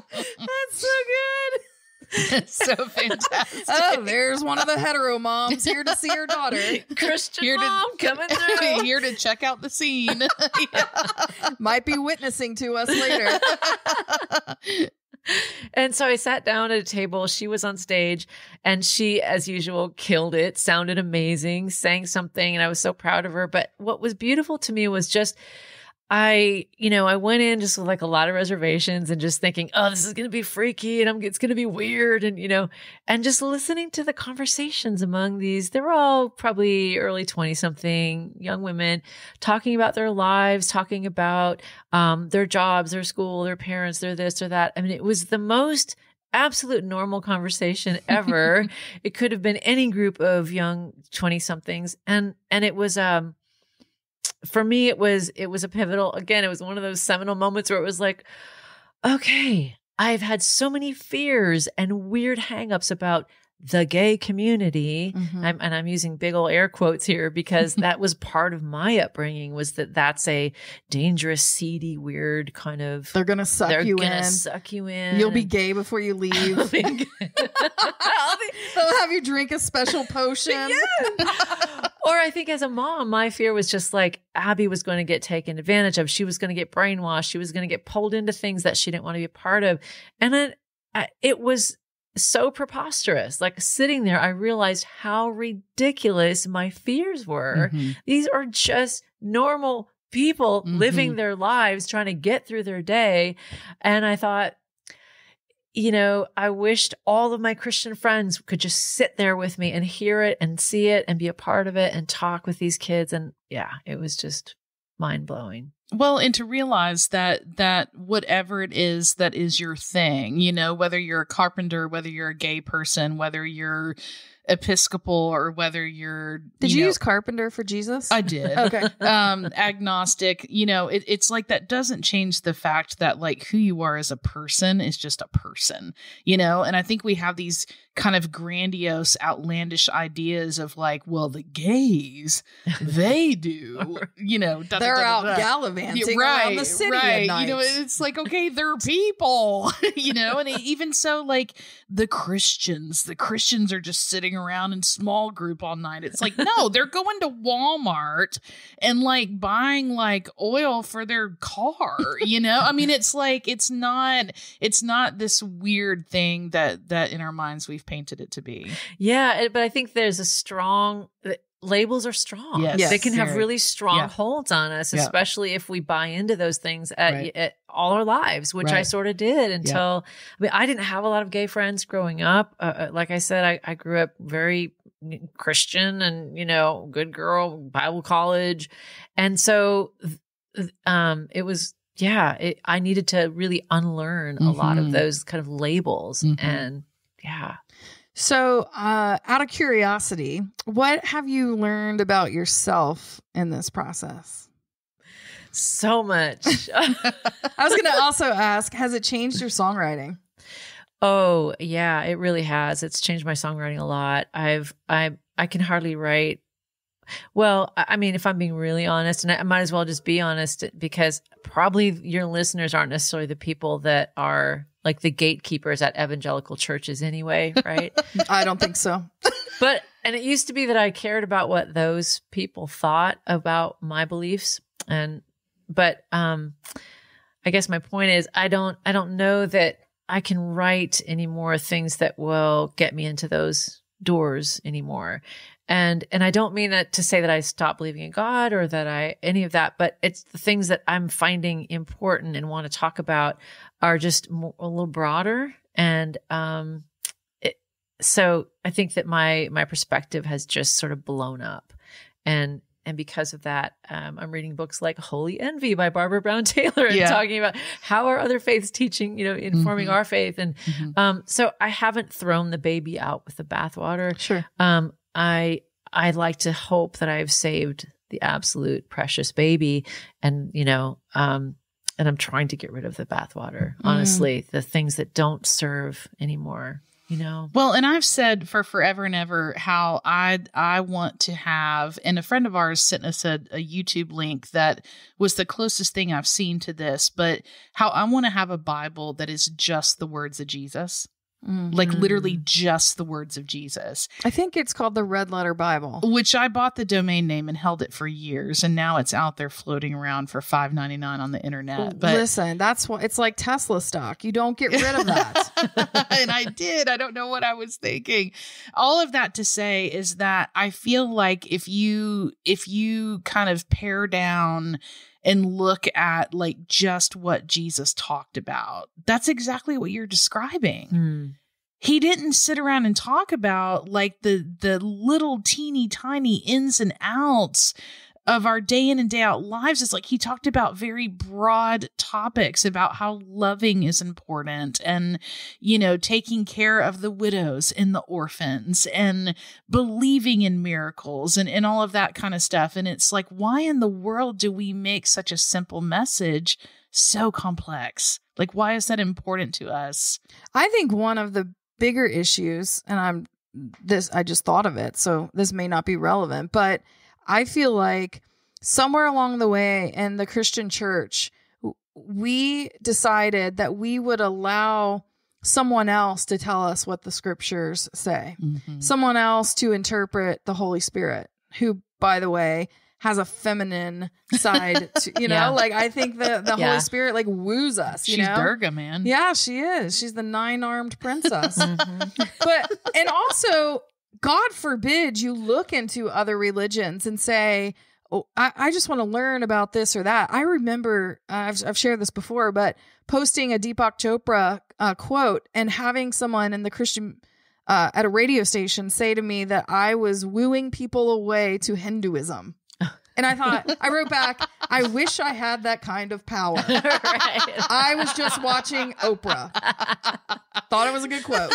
That's so good
so fantastic.
oh there's one of the hetero moms here to see her daughter
christian
Here to-
mom coming through
Here to check out the scene.
might be witnessing to us later
and so I sat down at a table. She was on stage and she, as usual, killed it, sounded amazing, sang something, and I was so proud of her. But what was beautiful to me was just, I, you know, I went in just with like a lot of reservations and just thinking, oh, this is going to be freaky and I'm, it's going to be weird. And, you know, and just listening to the conversations among these, they were all probably early 20 something young women talking about their lives, talking about um, their jobs, their school, their parents, their this or that. I mean, it was the most absolute normal conversation ever. it could have been any group of young 20 somethings. And, and it was, um, for me, it was, it was a pivotal, again, it was one of those seminal moments where it was like, okay, I've had so many fears and weird hangups about the gay community.
Mhm.
I'm, and I'm using big old air quotes here because that was part of my upbringing was that that's a dangerous, seedy, weird kind of.
they're gonna suck
they're
you
gonna
in
suck you in.
you'll be gay before you leave
I'll be-
they'll have you drink a special potion
or I think as a mom, my fear was just like Abby was going to get taken advantage of. She was going to get brainwashed. She was going to get pulled into things that she didn't want to be a part of. And then it was so preposterous. Like sitting there, I realized how ridiculous my fears were.
Mhm.
These are just normal people
Mhm.
living their lives, trying to get through their day. And I thought, you know, I wished all of my Christian friends could just sit there with me and hear it and see it and be a part of it and talk with these kids. And yeah, it was just mind blowing.
Well, and to realize that that whatever it is that is your thing, you know, whether you're a carpenter, whether you're a gay person, whether you're Episcopal or whether you're
did you,
know-
use carpenter for jesus
I did.
okay
um agnostic you know it, it's like that doesn't change the fact that like who you are as a person is just a person you know and i think we have these kind of grandiose outlandish ideas of like well the gays they do you know da- da-
they're
da- da-
out
da.
gallivanting
Yeah,
around the city
right.
at night.
You know, it's like okay, they're people, you know, and even so, like the Christians, the Christians are just sitting around in small group all night. It's like no, they're going to Walmart and like buying like oil for their car. You know, I mean, it's like it's not, it's not this weird thing that that in our minds we've painted it to be.
Yeah, but I think there's a strong labels are strong.
Yes.
they can have really strong
Yeah.
holds on us,
Yeah.
especially if we buy into those things at,
Right.
at all our lives, which I sort of did until. I mean, I didn't have a lot of gay friends growing up. Uh, Uh, like I said, I, I grew up very Christian and you know, good girl, Bible college, and so um, it was. Yeah, it, I needed to really unlearn a lot of
Mhm.
those kind of labels,
Mhm.
and yeah,
So, uh, out of curiosity, what have you learned about yourself in this process?
so much.
I was going to also ask, has it changed your songwriting?
Oh, yeah, it really has. It's changed my songwriting a lot. I've I I can hardly write well, I I mean, if I'm being really honest, and I might as well just be honest because probably your listeners aren't necessarily the people that are like the gatekeepers at evangelical churches anyway, right?
I don't think so.
but and it used to be that I cared about what those people thought about my beliefs and but um I guess my point is I don't I don't know that I can write any more things that will get me into those doors anymore. And and I don't mean that to say that I stop believing in God or that I any of that, but it's the things that I'm finding important and want to talk about are just more, a little broader and um it, so I think that my my perspective has just sort of blown up. And and because of that, um, I'm reading books like Holy Envy by Barbara Brown Taylor and
Yeah.
talking about how are other faiths teaching, you know, informing
Mhm.
our faith. And
Mhm.
um, so I haven't thrown the baby out with the bathwater.
Sure.
Um, I I like to hope that I've saved the absolute precious baby, and you know, um, and I'm trying to get rid of the bathwater. Mm. Honestly, the things that don't serve anymore. You know,
Well, and I've said for forever and ever how I I want to have, and a friend of ours sent us a, a YouTube link that was the closest thing I've seen to this, but how I want to have a Bible that is just the words of Jesus,
Mm.
like literally just the words of Jesus.
I think it's called the Red Letter Bible.
Which I bought the domain name and held it for years, and now it's out there floating around for five ninety nine on the internet. But
Listen, that's what it's like Tesla stock. You don't get rid of that.
and I did. I don't know what I was thinking. All of that to say is that I feel like if you if you kind of pare down and look at like just what Jesus talked about, that's exactly what you're describing.
Hmm.
He didn't sit around and talk about like the the little teeny tiny ins and outs of our day in and day out lives is like he talked about very broad topics about how loving is important and you know taking care of the widows and the orphans and believing in miracles and, and all of that kind of stuff. And it's like why in the world do we make such a simple message so complex? Like why is that important to us?
I think one of the bigger issues, and I'm this, I just thought of it, so this may not be relevant, but I feel like somewhere along the way in the Christian church, we decided that we would allow someone else to tell us what the scriptures say,
Mhm.
someone else to interpret the Holy Spirit, who, by the way, has a feminine side to, you know,
Yeah.
like I think the, the
Yeah.
Holy Spirit like woos us, you
she's
know?
durga man
Yeah, she is. She's the nine armed princess.
Mhm.
but, and also, God forbid you look into other religions and say, Oh, I, I just want to learn about this or that. I remember, uh, I've, I've shared this before, but posting a Deepak Chopra uh, quote and having someone in the Christian, uh, at a radio station say to me that I was wooing people away to Hinduism. And I thought, I wrote back, I wish I had that kind of power.
right.
I was just watching Oprah. Thought it was a good quote.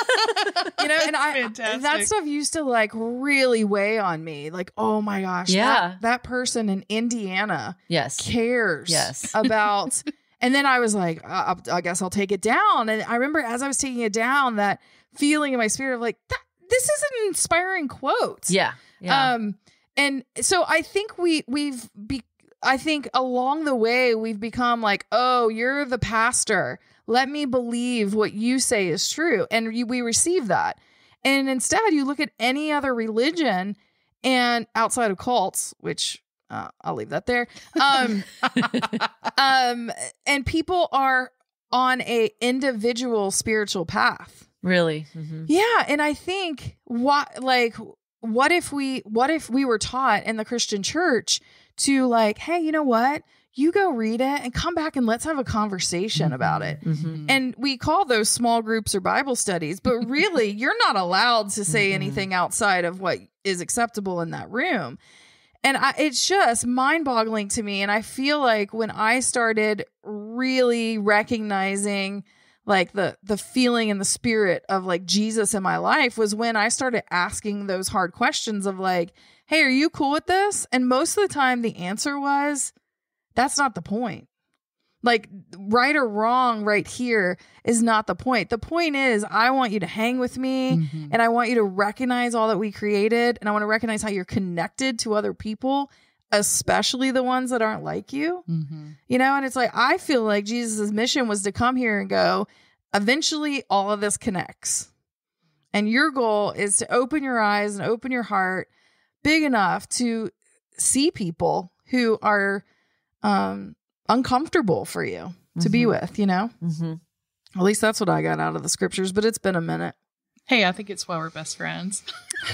You know, and I
Fantastic.
that stuff used to like really weigh on me. Like, oh my gosh,
Yeah.
that, that person in Indiana
yes.
cares
Yes.
about. and then I was like, I, I guess I'll take it down. And I remember as I was taking it down, that feeling in my spirit of like, that, this is an inspiring quote.
Yeah. Yeah.
Um, and so I think we we've be I think along the way we've become like, oh, you're the pastor. Let me believe what you say is true, and we receive that. And instead, you look at any other religion, and outside of cults, which uh, I'll leave that there. Um, um, and people are on a individual spiritual path.
really. Mhm.
Yeah, and I think what like what if we what if we were taught in the Christian church to like, hey, you know what? You go read it and come back and let's have a conversation about it.
Mhm.
And we call those small groups or Bible studies, but really you're not allowed to say
Mhm.
anything outside of what is acceptable in that room. And I, it's just mind boggling to me. And I feel like when I started really recognizing like the the feeling and the spirit of like Jesus in my life was when I started asking those hard questions of like, "Hey, are you cool with this?" And most of the time the answer was that's not the point. Like right or wrong right here is not the point. The point is I want you to hang with me
Mhm.
and I want you to recognize all that we created and I want to recognize how you're connected to other people, especially the ones that aren't like you.
Mhm.
You know, and it's like I feel like Jesus' mission was to come here and go, eventually all of this connects. And your goal is to open your eyes and open your heart big enough to see people who are um uncomfortable for you to be
Mhm.
with, you know?
Mhm.
At least that's what I got out of the scriptures, but it's been a minute.
Hey, I think it's why we're best friends.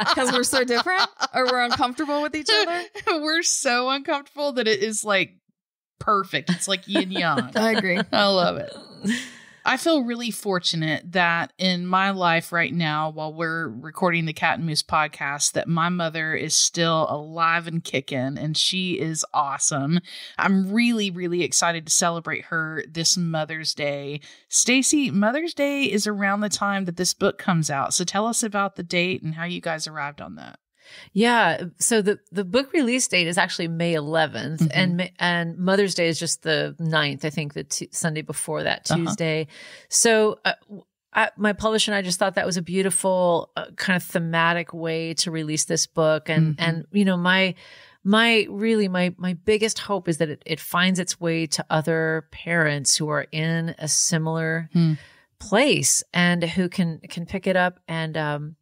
Because we're so different or we're uncomfortable with each other?
We're so uncomfortable that it is like perfect. It's like yin yang.
I agree.
I love it. I feel really fortunate that in my life right now, while we're recording the Kat and Moose podcast, that my mother is still alive and kicking, and she is awesome. I'm really, really excited to celebrate her this Mother's Day. Staci, Mother's Day is around the time that this book comes out. So tell us about the date and how you guys arrived on that.
Yeah. So the, the book release date is actually May 11th
Mhm.
and, and Mother's Day is just the 9th, I think the t- Sunday before that
Uh-huh.
Tuesday. So, uh, I, my publisher and I just thought that was a beautiful uh, kind of thematic way to release this book. And,
Mhm.
and, you know, my, my really my my biggest hope is that it, it finds its way to other parents who are in a similar
Hmm.
place and who can can pick it up and um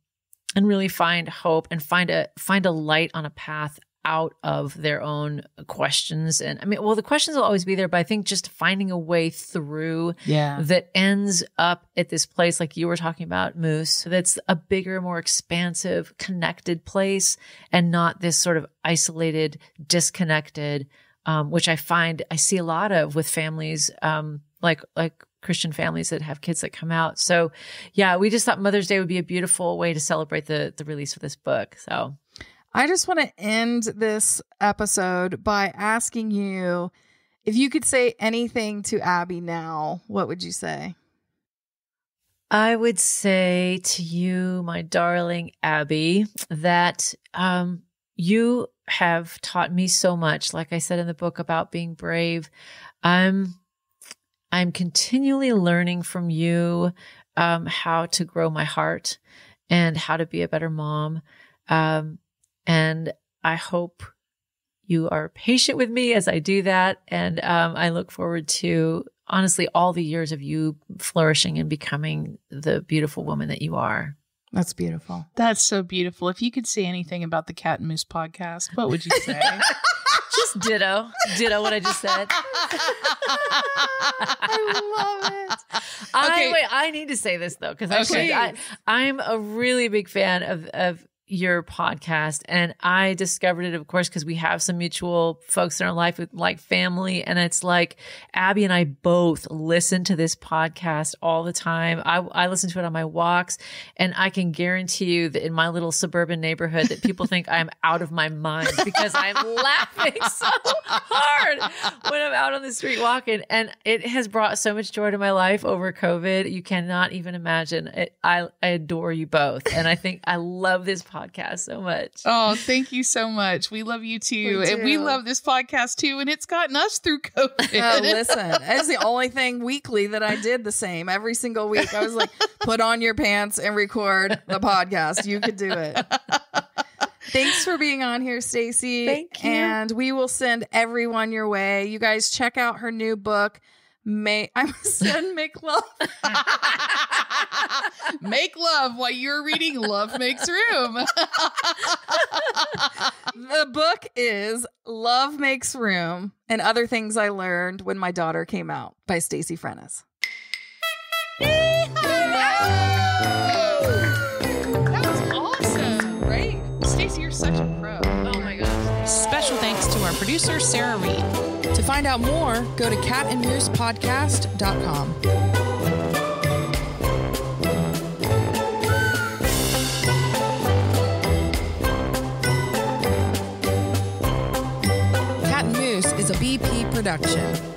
and really find hope and find a find a light on a path out of their own questions and i mean well the questions will always be there but i think just finding a way through
Yeah.
that ends up at this place like you were talking about moose that's a bigger more expansive connected place and not this sort of isolated disconnected um, which i find i see a lot of with families um, like like christian families that have kids that come out so yeah we just thought mother's day would be a beautiful way to celebrate the the release of this book so
I just want to end this episode by asking you if you could say anything to Abby now, what would you say?
I would say to you, my darling Abby, that um, you have taught me so much. Like I said in the book about being brave, I'm I'm continually learning from you um, how to grow my heart and how to be a better mom. Um, and I hope you are patient with me as I do that. And um, I look forward to honestly all the years of you flourishing and becoming the beautiful woman that you are.
That's beautiful.
That's so beautiful. If you could say anything about the Kat and Moose podcast, what would you say?
Just ditto, ditto what I just said.
I love it.
I wait. I need to say this though because I
Okay.
I, I'm a really big fan of of your podcast, and I discovered it, of course, because we have some mutual folks in our life with like family, and it's like Abby and I both listen to this podcast all the time. I I listen to it on my walks, and I can guarantee you that in my little suburban neighborhood, that people think I'm out of my mind because I'm laughing so hard when I'm out on the street walking. And it has brought so much joy to my life over COVID. You cannot even imagine. It, I, I adore you both. And I think I love this podcast so much.
Oh, thank you so much. We love you too.
We
and we love this podcast too. And it's gotten us through COVID.
Oh, listen, it's the only thing weekly that I did the same every single week. I was like, put on your pants and record the podcast. You could do it. Thanks for being on here, Staci.
Thank you.
And we will send everyone your way. You guys check out her new book. May I send make love.
Make love while you're reading Love Makes Room.
the book is Love Makes Room and Other Things I Learned When My Daughter Came Out by Staci Frenes.
that was awesome.
Great.
Staci, you're such a pro.
Oh my gosh.
Special thanks to our producer, Sarah Reed.
To find out more, go to katandmoosepodcast.com. Kat and Moose is a BP production.